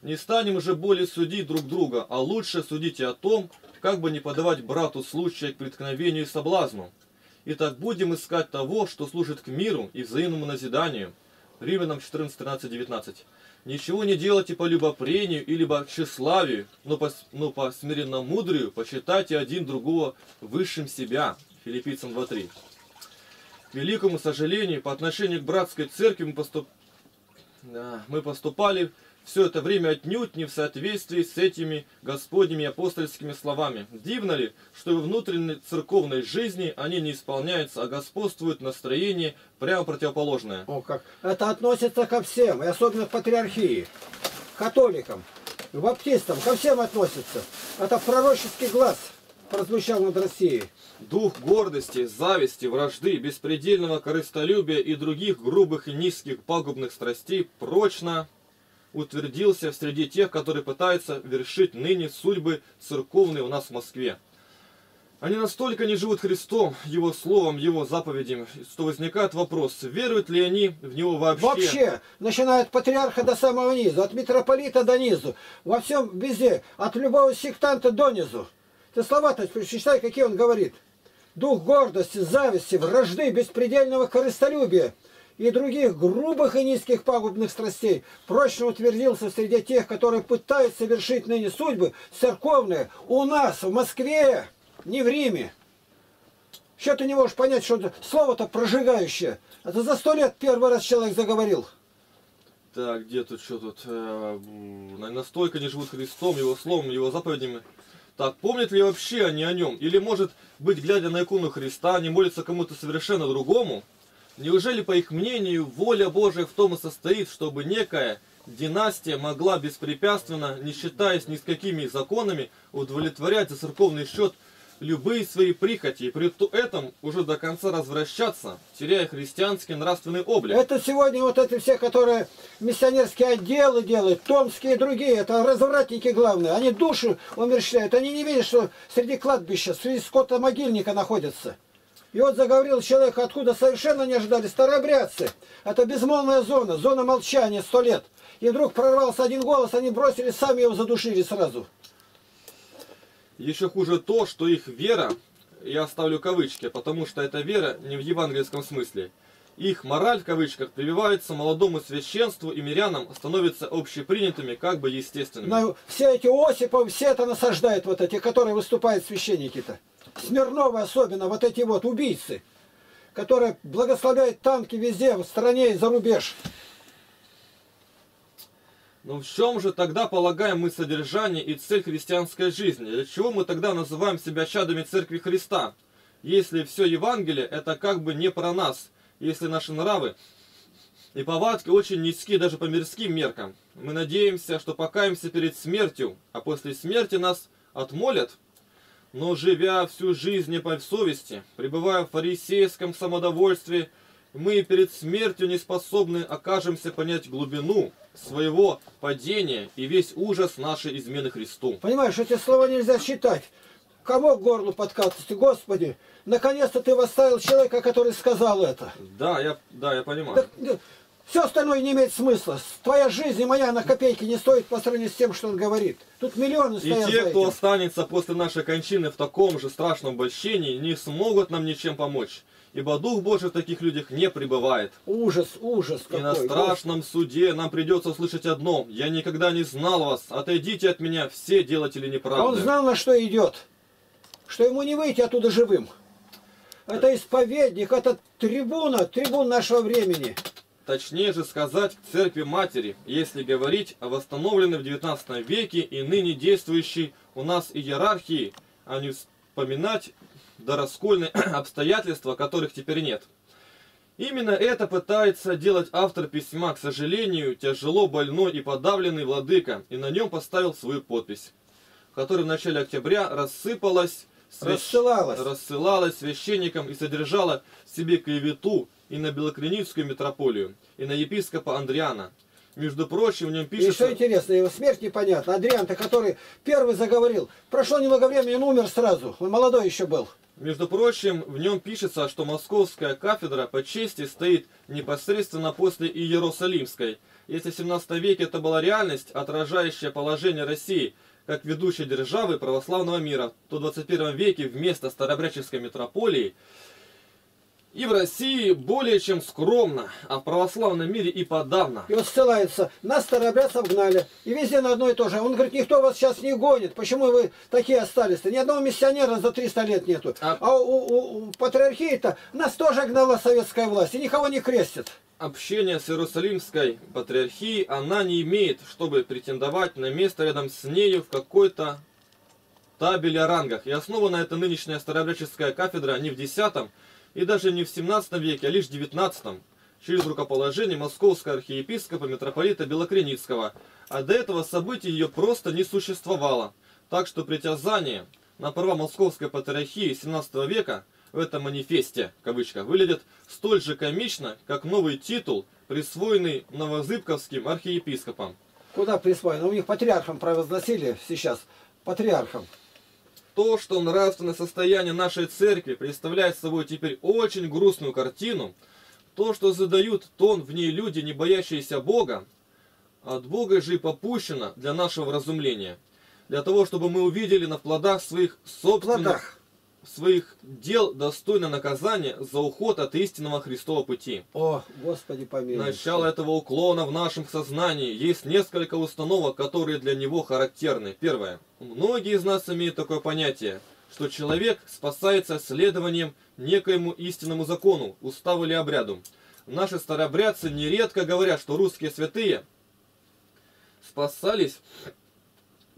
Не станем же более судить друг друга, а лучше судите о том, как бы не подавать брату случая к преткновению и соблазну. Итак, будем искать того, что служит к миру и взаимному назиданию. Римлянам 14, 13, 19. Ничего не делайте по любопрению или по тщеславию, но по, но по смиренному мудрию почитайте один другого высшим себя. Филиппийцам 2.3. К великому сожалению, по отношению к братской церкви мы, поступ... мы поступали все это время отнюдь не в соответствии с этими господними апостольскими словами. Дивно ли, что в внутренней церковной жизни они не исполняются, а господствует настроение прямо противоположное. О, как. Это относится ко всем, и особенно к патриархии, католикам, к баптистам, ко всем относится. Это пророческий глаз прозвучал над Россией. Дух гордости, зависти, вражды, беспредельного корыстолюбия и других грубых и низких пагубных страстей прочно утвердился среди тех, которые пытаются вершить ныне судьбы церковные у нас в Москве. Они настолько не живут Христом, Его Словом, Его заповедями, что возникает вопрос, веруют ли они в Него вообще? Вообще, начиная от патриарха до самого низу, от митрополита до низу, во всем везде, от любого сектанта до низу. Ты слова-то прочитай, какие он говорит. Дух гордости, зависти, вражды, беспредельного корыстолюбия и других грубых и низких пагубных страстей прочно утвердился среди тех, которые пытаются совершить ныне судьбы церковные у нас, в Москве, не в Риме. Что ты не можешь понять, что слово-то прожигающее? Это за сто лет первый раз человек заговорил. Так, где тут что тут? Э, Настолько не живут Христом, Его Словом, Его заповедями. Так, помнят ли вообще они о нем? Или, может быть, глядя на икону Христа, они молятся кому-то совершенно другому? Неужели, по их мнению, воля Божия в том и состоит, чтобы некая династия могла беспрепятственно, не считаясь ни с какими законами, удовлетворять за церковный счет любые свои прихоти, и при этом уже до конца развращаться, теряя христианский нравственный облик? Это сегодня вот эти все, которые миссионерские отделы делают, томские и другие, это развратники главные. Они души умерщвляют, они не видят, что среди кладбища, среди скота могильника находятся. И вот заговорил человек, откуда совершенно не ожидали, старообрядцы. Это безмолвная зона, зона молчания сто лет. И вдруг прорвался один голос, они бросили, сами его задушили сразу. Еще хуже то, что их вера, я оставлю кавычки, потому что эта вера не в евангельском смысле. Их мораль, в кавычках, прививается молодому священству и мирянам, становится общепринятыми, как бы естественными. Но все эти Осиповы, все это насаждают, вот эти, которые выступают священники-то. Смирновы особенно, вот эти вот убийцы, которые благословляют танки везде, в стране и за рубеж. Но в чем же тогда полагаем мы содержание и цель христианской жизни? Для чего мы тогда называем себя чадами Церкви Христа? Если все Евангелие это как бы не про нас, если наши нравы и повадки очень низки даже по мирским меркам. Мы надеемся, что покаемся перед смертью, а после смерти нас отмолят. Но живя всю жизнь не по совести, пребывая в фарисейском самодовольстве, мы перед смертью не способны окажемся понять глубину своего падения и весь ужас нашей измены Христу. Понимаешь, эти слова нельзя считать. Кому к горлу подкатывать? Господи, наконец-то ты восставил человека, который сказал это. Да, я, да, я понимаю. Да, все остальное не имеет смысла. Твоя жизнь и моя на копейки не стоит по сравнению с тем, что он говорит. Тут миллионы И стоят те, за кто останется после нашей кончины в таком же страшном обольщении, не смогут нам ничем помочь. Ибо Дух Божий в таких людях не пребывает. Ужас, ужас И на какой. страшном суде нам придется услышать одно. Я никогда не знал вас. Отойдите от меня, все делатели А он неправды. знал, на что идет. Что ему не выйти оттуда живым. Это исповедник, это трибуна, трибун нашего времени. Точнее же сказать, к церкви матери, если говорить о восстановленной в XIX веке и ныне действующей у нас иерархии, а не вспоминать до раскольные (clears throat) обстоятельства, которых теперь нет. Именно это пытается делать автор письма, к сожалению, тяжело больной и подавленный владыка, и на нем поставил свою подпись, которая в начале октября рассыпалась, свящ- Рассылалась. рассылалась священникам и содержала в себе клевету и на Белокреницкую митрополию, и на епископа Андриана. Между прочим, в нем И что пишется... интересно, его смерть непонятна. Адриан-то, который первый заговорил, прошло немного времени, он умер сразу. Он молодой еще был. Между прочим, в нем пишется, что московская кафедра по чести стоит непосредственно после Иерусалимской. Если в 17 веке это была реальность, отражающая положение России как ведущей державы православного мира, то в 21 веке вместо Старобряческой митрополии и в России более чем скромно, а в православном мире и подавно. И вот ссылается, нас старобрядцев гнали. И везде на одно и то же. Он говорит, никто вас сейчас не гонит. Почему вы такие остались-то? Ни одного миссионера за 300 лет нету. А- А, у, у- у патриархии-то нас тоже гнала советская власть. И никого не крестит. Общение с Иерусалимской патриархией она не имеет, чтобы претендовать на место рядом с нею в какой-то табеле о рангах. И основана эта нынешняя старообрядческая кафедра не в X и даже не в 17 веке, а лишь в 19 через рукоположение московского архиепископа митрополита Белокреницкого. А до этого события ее просто не существовало. Так что притязание на права московской патриархии 17 века в этом манифесте, в кавычках, выглядит столь же комично, как новый титул, присвоенный новозыбковским архиепископом. Куда присвоено? У них патриархом провозгласили сейчас. Патриархом. То, что нравственное состояние нашей церкви представляет собой теперь очень грустную картину, то, что задают тон в ней люди, не боящиеся Бога, от Бога же и попущено для нашего вразумления, для того, чтобы мы увидели на плодах своих собственных плодах. Своих дел достойно наказания за уход от истинного Христова пути. О, Господи помилуй. Начало этого уклона в нашем сознании есть несколько установок, которые для него характерны. Первое. Многие из нас имеют такое понятие, что человек спасается следованием некоему истинному закону, уставу или обряду. Наши старобрядцы нередко говорят, что русские святые спасались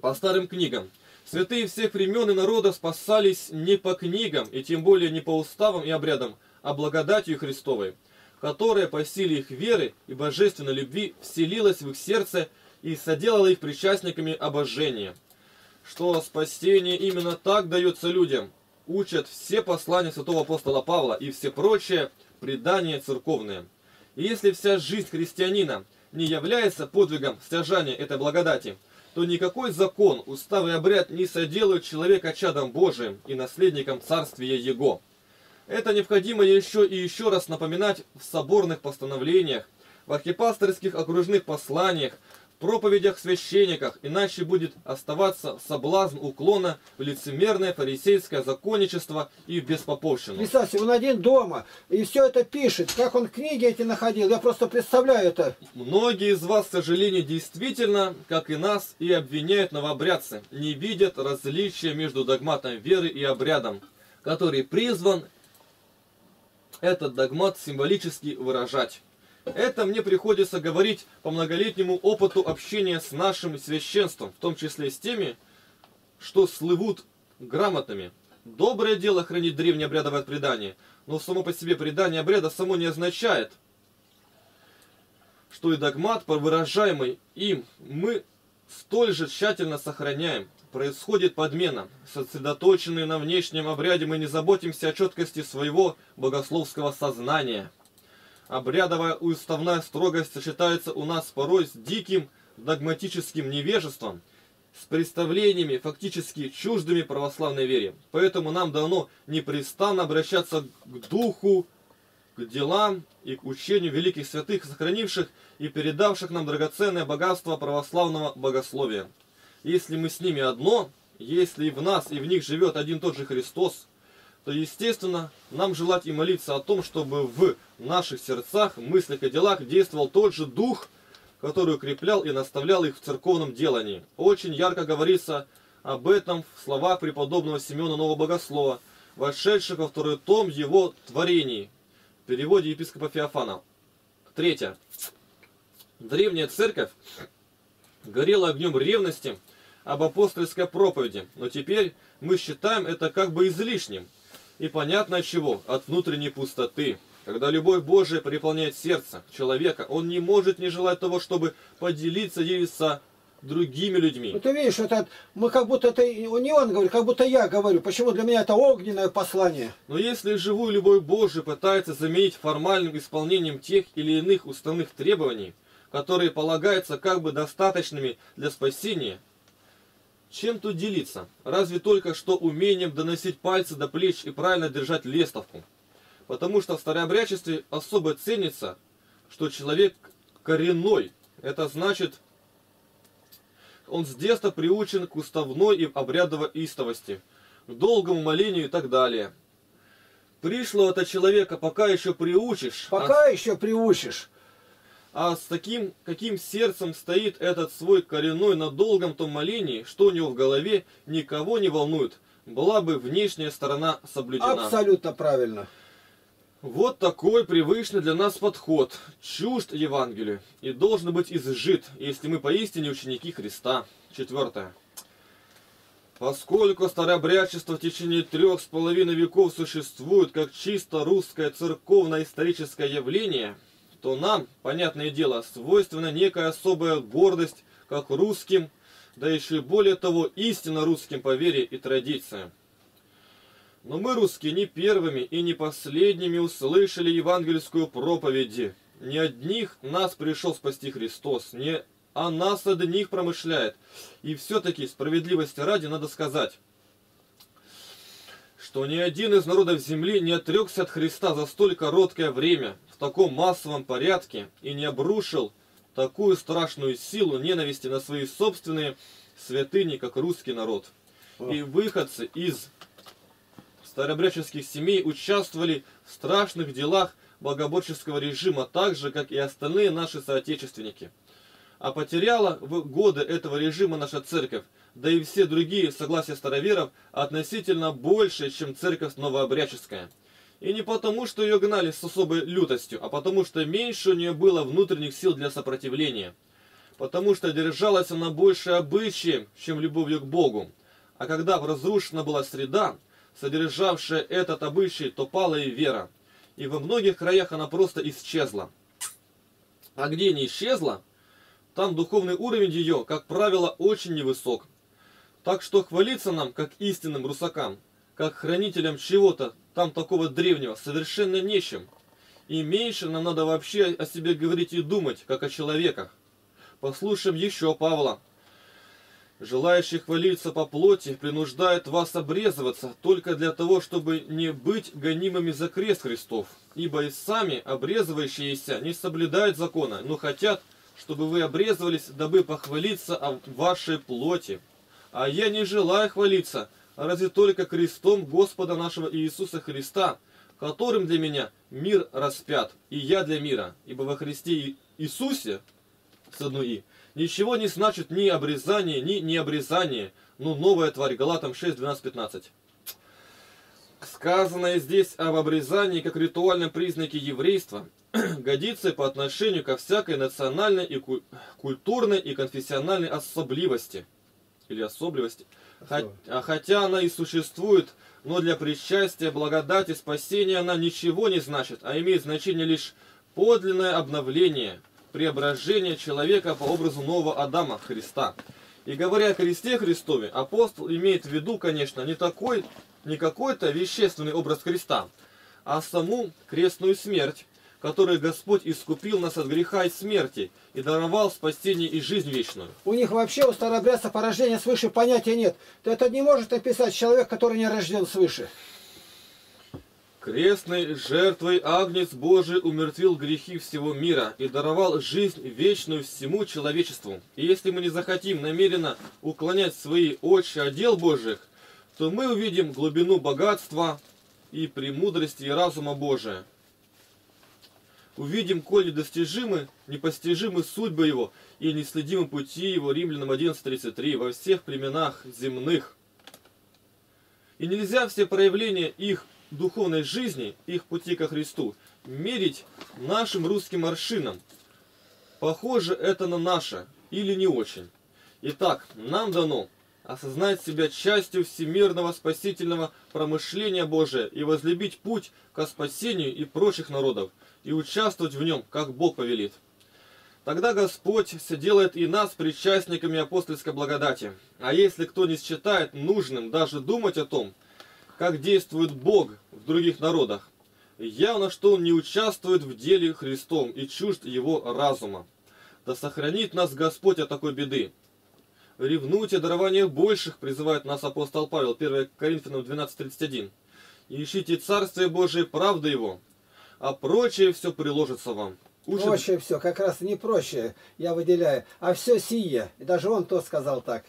по старым книгам. Святые всех времен и народов спасались не по книгам, и тем более не по уставам и обрядам, а благодатью Христовой, которая по силе их веры и божественной любви вселилась в их сердце и соделала их причастниками обожения. Что спасение именно так дается людям, учат все послания святого апостола Павла и все прочие предания церковные. И если вся жизнь христианина не является подвигом стяжания этой благодати, то никакой закон, устав и обряд не соделают человека чадом Божиим и наследником Царствия Его. Это необходимо еще и еще раз напоминать в соборных постановлениях, в архипасторских окружных посланиях, проповедях священниках, иначе будет оставаться соблазн уклона в лицемерное фарисейское законничество и в беспоповщину. Представьте, он один дома, и все это пишет. Как он книги эти находил, я просто представляю это. Многие из вас, к сожалению, действительно, как и нас, и обвиняют новообрядцы, не видят различия между догматом веры и обрядом, который призван этот догмат символически выражать. Это мне приходится говорить по многолетнему опыту общения с нашим священством, в том числе с теми, что слывут грамотными. Доброе дело хранить древнее обрядовое предание, но само по себе предание обряда само не означает, что и догмат, выражаемый им, мы столь же тщательно сохраняем. Происходит подмена. Сосредоточенные на внешнем обряде мы не заботимся о четкости своего богословского сознания. Обрядовая уставная строгость сочетается у нас порой с диким догматическим невежеством, с представлениями, фактически чуждыми православной вере. Поэтому нам дано непрестанно обращаться к духу, к делам и к учению великих святых, сохранивших и передавших нам драгоценное богатство православного богословия. Если мы с ними одно, если и в нас, и в них живет один тот же Христос, то, естественно, нам желать и молиться о том, чтобы в наших сердцах, мыслях и делах действовал тот же Дух, который укреплял и наставлял их в церковном делании. Очень ярко говорится об этом в словах преподобного Семена Нового Богослова, вошедших во второй том его творений, в переводе епископа Феофана. Третье. Древняя церковь горела огнем ревности об апостольской проповеди, но теперь мы считаем это как бы излишним. И понятно от чего? От внутренней пустоты. Когда любовь Божия переполняет сердце человека, он не может не желать того, чтобы поделиться ею со другими людьми. Ну ты видишь, это мы как будто это не он говорит, как будто я говорю. Почему для меня это огненное послание? Но если живую любовь Божию пытается заменить формальным исполнением тех или иных уставных требований, которые полагаются как бы достаточными для спасения, чем тут делиться? Разве только что умением доносить пальцы до плеч и правильно держать лестовку. Потому что в старообрядчестве особо ценится, что человек коренной. Это значит, он с детства приучен к уставной и обрядовой истовости, к долгому молению и так далее. Пришло это человека пока еще приучишь. Пока а... еще приучишь. А с таким, каким сердцем стоит этот свой коренной на долгом том молении, что у него в голове, никого не волнует, была бы внешняя сторона соблюдена. Абсолютно правильно. Вот такой привычный для нас подход, чужд Евангелию, и должен быть изжит, если мы поистине ученики Христа. Четвертое. Поскольку старообрядчество в течение трех с половиной веков существует как чисто русское церковно-историческое явление – то нам, понятное дело, свойственна некая особая гордость, как русским, да еще и более того, истинно русским по вере и традициям. Но мы, русские, не первыми и не последними услышали евангельскую проповедь. Не одних нас пришел спасти Христос, не о нас одних промышляет. И все-таки справедливости ради надо сказать, что ни один из народов земли не отрекся от Христа за столь короткое время, в таком массовом порядке и не обрушил такую страшную силу ненависти на свои собственные святыни, как русский народ. И выходцы из старобряческих семей участвовали в страшных делах богоборческого режима, так же, как и остальные наши соотечественники. А потеряла в годы этого режима наша церковь, да и все другие, согласия староверов, относительно больше, чем церковь новообрядческая – и не потому, что ее гнали с особой лютостью, а потому, что меньше у нее было внутренних сил для сопротивления. Потому что держалась она больше обычаем, чем любовью к Богу. А когда разрушена была среда, содержавшая этот обычай, то пала и вера. И во многих краях она просто исчезла. А где не исчезла, там духовный уровень ее, как правило, очень невысок. Так что хвалиться нам, как истинным русакам, как хранителям чего-то там такого древнего совершенно нечем. И меньше нам надо вообще о себе говорить и думать, как о человеках. Послушаем еще Павла. Желающий хвалиться по плоти принуждает вас обрезываться только для того, чтобы не быть гонимыми за крест Христов. Ибо и сами обрезывающиеся не соблюдают закона, но хотят, чтобы вы обрезывались, дабы похвалиться о вашей плоти. А я не желаю хвалиться, а разве только крестом Господа нашего Иисуса Христа, которым для меня мир распят, и я для мира, ибо во Христе Иисусе, с одной «и», ничего не значит ни обрезание, ни необрезание, но новая тварь. Галатам 6, 12, 15. Сказанное здесь об обрезании как ритуальном признаке еврейства (clears throat) годится по отношению ко всякой национальной и культурной и конфессиональной особливости или особливости – а хотя она и существует, но для причастия, благодати, спасения она ничего не значит, а имеет значение лишь подлинное обновление, преображение человека по образу нового Адама, Христа. И говоря о кресте Христове, апостол имеет в виду, конечно, не такой, не какой-то вещественный образ креста, а саму крестную смерть, который Господь искупил нас от греха и смерти и даровал спасение и жизнь вечную. У них вообще у старобрядцев порождения свыше понятия нет. Это не может написать человек, который не рожден свыше. Крестной жертвой Агнец Божий умертвил грехи всего мира и даровал жизнь вечную всему человечеству. И если мы не захотим намеренно уклонять свои очи от дел Божьих, то мы увидим глубину богатства и премудрости и разума Божия. Увидим, коли достижимы, непостижимы судьбы Его и неследимы пути Его, Римлянам 11.33, во всех племенах земных. И нельзя все проявления их духовной жизни, их пути ко Христу, мерить нашим русским аршином. Похоже это на наше или не очень. Итак, нам дано осознать себя частью всемирного спасительного промышления Божия и возлюбить путь к спасению и прочих народов, и участвовать в нем, как Бог повелит. Тогда Господь сделает и нас причастниками апостольской благодати. А если кто не считает нужным даже думать о том, как действует Бог в других народах, явно, что он не участвует в деле Христом и чужд его разума. Да сохранит нас Господь от такой беды. Ревнуйте о дарованиях больших, призывает нас апостол Павел, 1 Коринфянам 12.31. И ищите Царствие Божие, правда Его, а прочее все приложится вам. Учит... Проще все, как раз не проще, я выделяю, а все сие. И даже он то сказал так.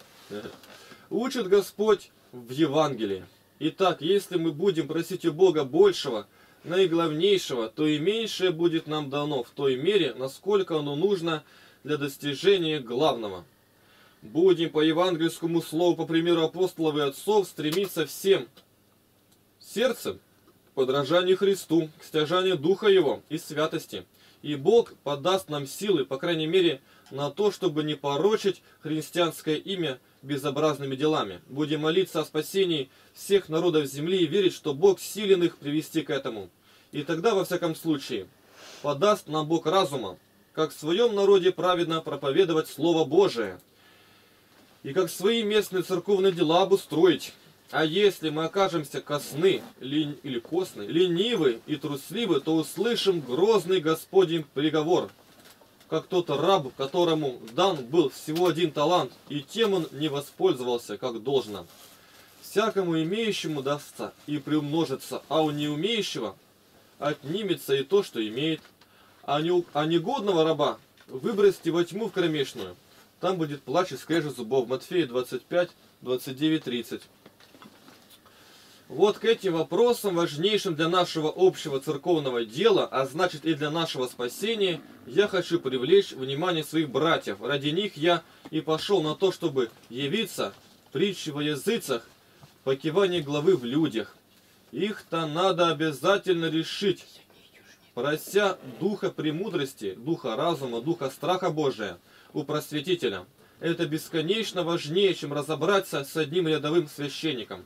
Учит Господь в Евангелии. Итак, если мы будем просить у Бога большего, наиглавнейшего, то и меньшее будет нам дано в той мере, насколько оно нужно для достижения главного. Будем по евангельскому слову, по примеру апостолов и отцов, стремиться всем сердцем подражанию Христу, к стяжанию Духа Его и святости. И Бог подаст нам силы, по крайней мере, на то, чтобы не порочить христианское имя безобразными делами. Будем молиться о спасении всех народов земли и верить, что Бог силен их привести к этому. И тогда, во всяком случае, подаст нам Бог разума, как в своем народе праведно проповедовать Слово Божие, и как свои местные церковные дела обустроить. А если мы окажемся косны лень, или косны, ленивы и трусливы, то услышим грозный Господень приговор – как тот раб, которому дан был всего один талант, и тем он не воспользовался как должно. Всякому имеющему дастся и приумножится, а у неумеющего отнимется и то, что имеет. А, не, а негодного раба выбросьте во тьму в кромешную. Там будет плач и скрежет зубов. Матфея 25, 29, 30. Вот к этим вопросам, важнейшим для нашего общего церковного дела, а значит и для нашего спасения, я хочу привлечь внимание своих братьев. Ради них я и пошел на то, чтобы явиться притчи во языцах, покивание главы в людях. Их-то надо обязательно решить, прося духа премудрости, духа разума, духа страха Божия у просветителя. Это бесконечно важнее, чем разобраться с одним рядовым священником.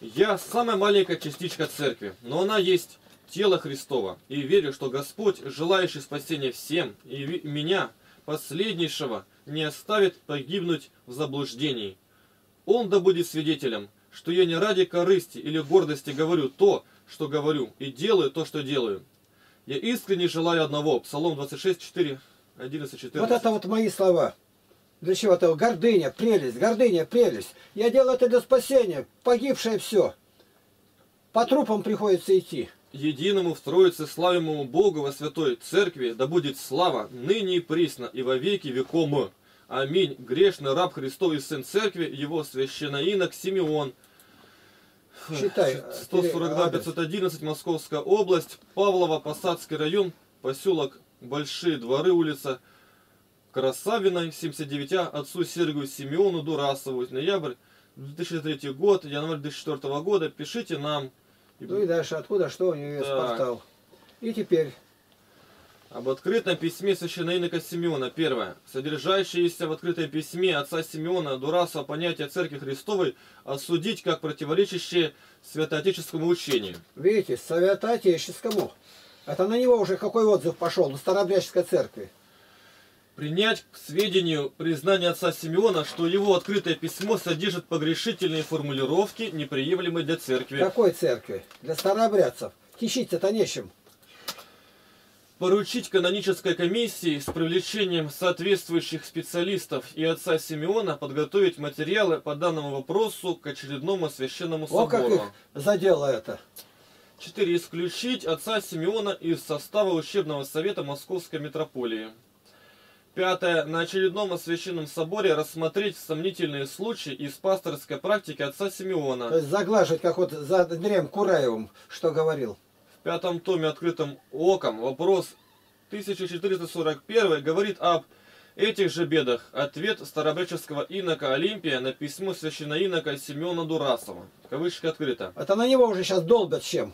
Я самая маленькая частичка церкви, но она есть тело Христова. И верю, что Господь, желающий спасения всем, и меня, последнейшего, не оставит погибнуть в заблуждении. Он да будет свидетелем, что я не ради корысти или гордости говорю то, что говорю, и делаю то, что делаю. Я искренне желаю одного. Псалом 26, 4, 11, 14. Вот это вот мои слова. Для чего это гордыня, прелесть, гордыня, прелесть. Я делаю это для спасения. Погибшее все. По трупам приходится идти. Единому в Троице славимому Богу во Святой Церкви да будет слава ныне и присно и во веки веком. Аминь. Грешный раб Христов и Сын Церкви, его священноинок Симеон. Считай. 142 511 Московская область, Павлово, Посадский район, поселок Большие Дворы, улица Красавиной, 79 отцу Сергию Симеону Дурасову, ноябрь 2003 год, январь 2004 года, пишите нам. Ну и дальше откуда, что у нее есть портал. И теперь. Об открытом письме священноинока Симеона. Первое. Содержащееся в открытом письме отца Симеона Дурасова понятие Церкви Христовой осудить как противоречащее святоотеческому учению. Видите, святоотеческому. Это на него уже какой отзыв пошел, на Старобрядческой церкви принять к сведению признание отца Симеона, что его открытое письмо содержит погрешительные формулировки, неприемлемые для церкви. Какой церкви? Для старообрядцев. Кичиться-то нечем. поручить канонической комиссии с привлечением соответствующих специалистов и отца Симеона подготовить материалы по данному вопросу к очередному священному О, как их собору. задело это. 4. Исключить отца Симеона из состава учебного совета Московской митрополии. Пятое. На очередном священном соборе рассмотреть сомнительные случаи из пасторской практики отца Симеона. То есть заглаживать, как вот за Андреем Кураевым, что говорил. В пятом томе «Открытым оком» вопрос 1441 говорит об этих же бедах. Ответ старобряческого инока Олимпия на письмо священноинока Симеона Дурасова. Кавычки открыто. Это на него уже сейчас долбят чем?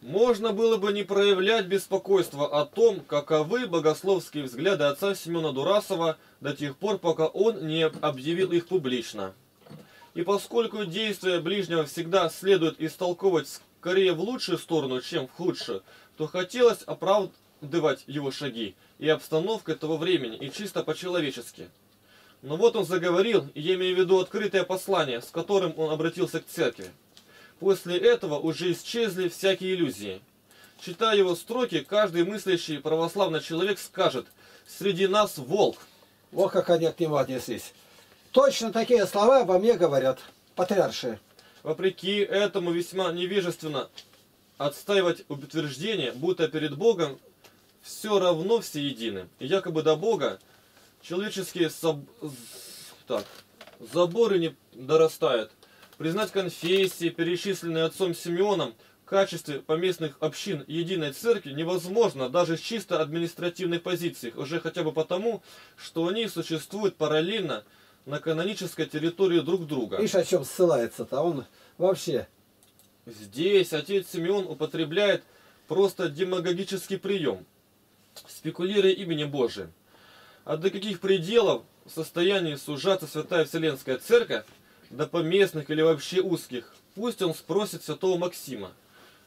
Можно было бы не проявлять беспокойства о том, каковы богословские взгляды отца Семена Дурасова до тех пор, пока он не объявил их публично. И поскольку действия ближнего всегда следует истолковывать скорее в лучшую сторону, чем в худшую, то хотелось оправдывать его шаги и обстановкой того времени, и чисто по-человечески. Но вот он заговорил, и я имею в виду открытое послание, с которым он обратился к церкви. После этого уже исчезли всякие иллюзии. Читая его строки, каждый мыслящий православный человек скажет «Среди нас волк». Вот как они к нему отнеслись. Точно такие слова обо мне говорят. Патриарши. Вопреки этому весьма невежественно отстаивать утверждение, будто перед Богом все равно все едины. И якобы до Бога человеческие соб- так, заборы не дорастают. Признать конфессии, перечисленные отцом Симеоном, в качестве поместных общин единой церкви невозможно даже с чисто административной позиции, уже хотя бы потому, что они существуют параллельно на канонической территории друг друга. Видишь, о чем ссылается-то? Он вообще... Здесь отец Симеон употребляет просто демагогический прием, спекулируя именем Божиим. А до каких пределов в состоянии сужаться Святая Вселенская Церковь, до поместных или вообще узких, пусть он спросит святого Максима.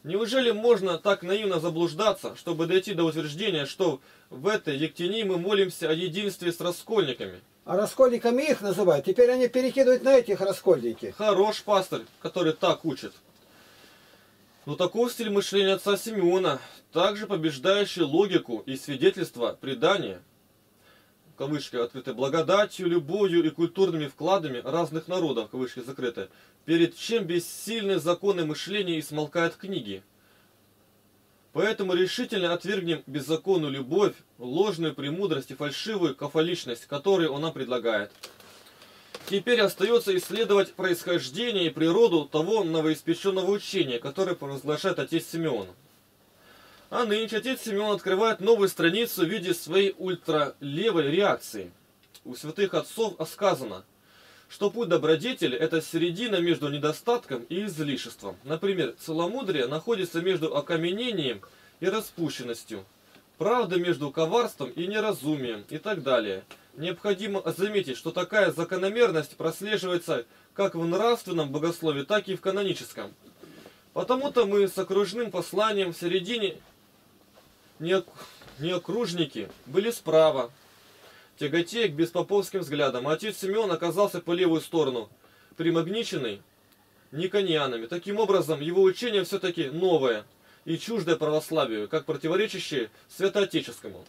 Неужели можно так наивно заблуждаться, чтобы дойти до утверждения, что в этой Ектении мы молимся о единстве с раскольниками? А раскольниками их называют. Теперь они перекидывают на этих раскольники. Хорош пастырь, который так учит. Но таков стиль мышления отца Симеона, также побеждающий логику и свидетельство предания, кавычки открыты, благодатью, любовью и культурными вкладами разных народов, кавычки закрыты, перед чем бессильны законы мышления и смолкают книги. Поэтому решительно отвергнем беззаконную любовь, ложную премудрость и фальшивую кафоличность, которую он нам предлагает. Теперь остается исследовать происхождение и природу того новоиспеченного учения, которое провозглашает отец Симеон. А нынче отец Симеон открывает новую страницу в виде своей ультралевой реакции. У святых отцов сказано, что путь добродетели – это середина между недостатком и излишеством. Например, целомудрие находится между окаменением и распущенностью, правда между коварством и неразумием и так далее. Необходимо заметить, что такая закономерность прослеживается как в нравственном богословии, так и в каноническом. Потому-то мы с окружным посланием в середине неокружники были справа, тяготея к беспоповским взглядам. А отец Симеон оказался по левую сторону, примагниченный никонианами. Таким образом, его учение все-таки новое и чуждое православию, как противоречащее святоотеческому.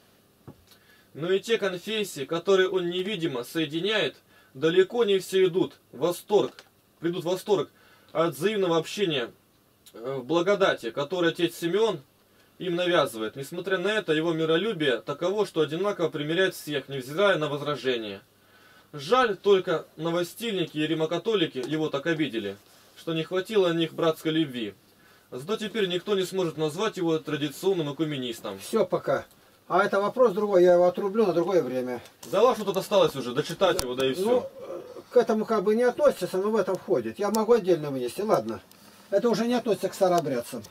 Но и те конфессии, которые он невидимо соединяет, далеко не все идут в восторг, придут в восторг от взаимного общения э, в благодати, которое отец Симеон им навязывает. Несмотря на это, его миролюбие таково, что одинаково примиряет всех, невзирая на возражения. Жаль только новостильники и римокатолики его так обидели, что не хватило на них братской любви. Зато теперь никто не сможет назвать его традиционным экуменистом. Все пока. А это вопрос другой, я его отрублю на другое время. Да ладно, что тут осталось уже, дочитать его, да и все. Ну, к этому как бы не относится, но в это входит. Я могу отдельно вынести, ладно. Это уже не относится к старообрядцам.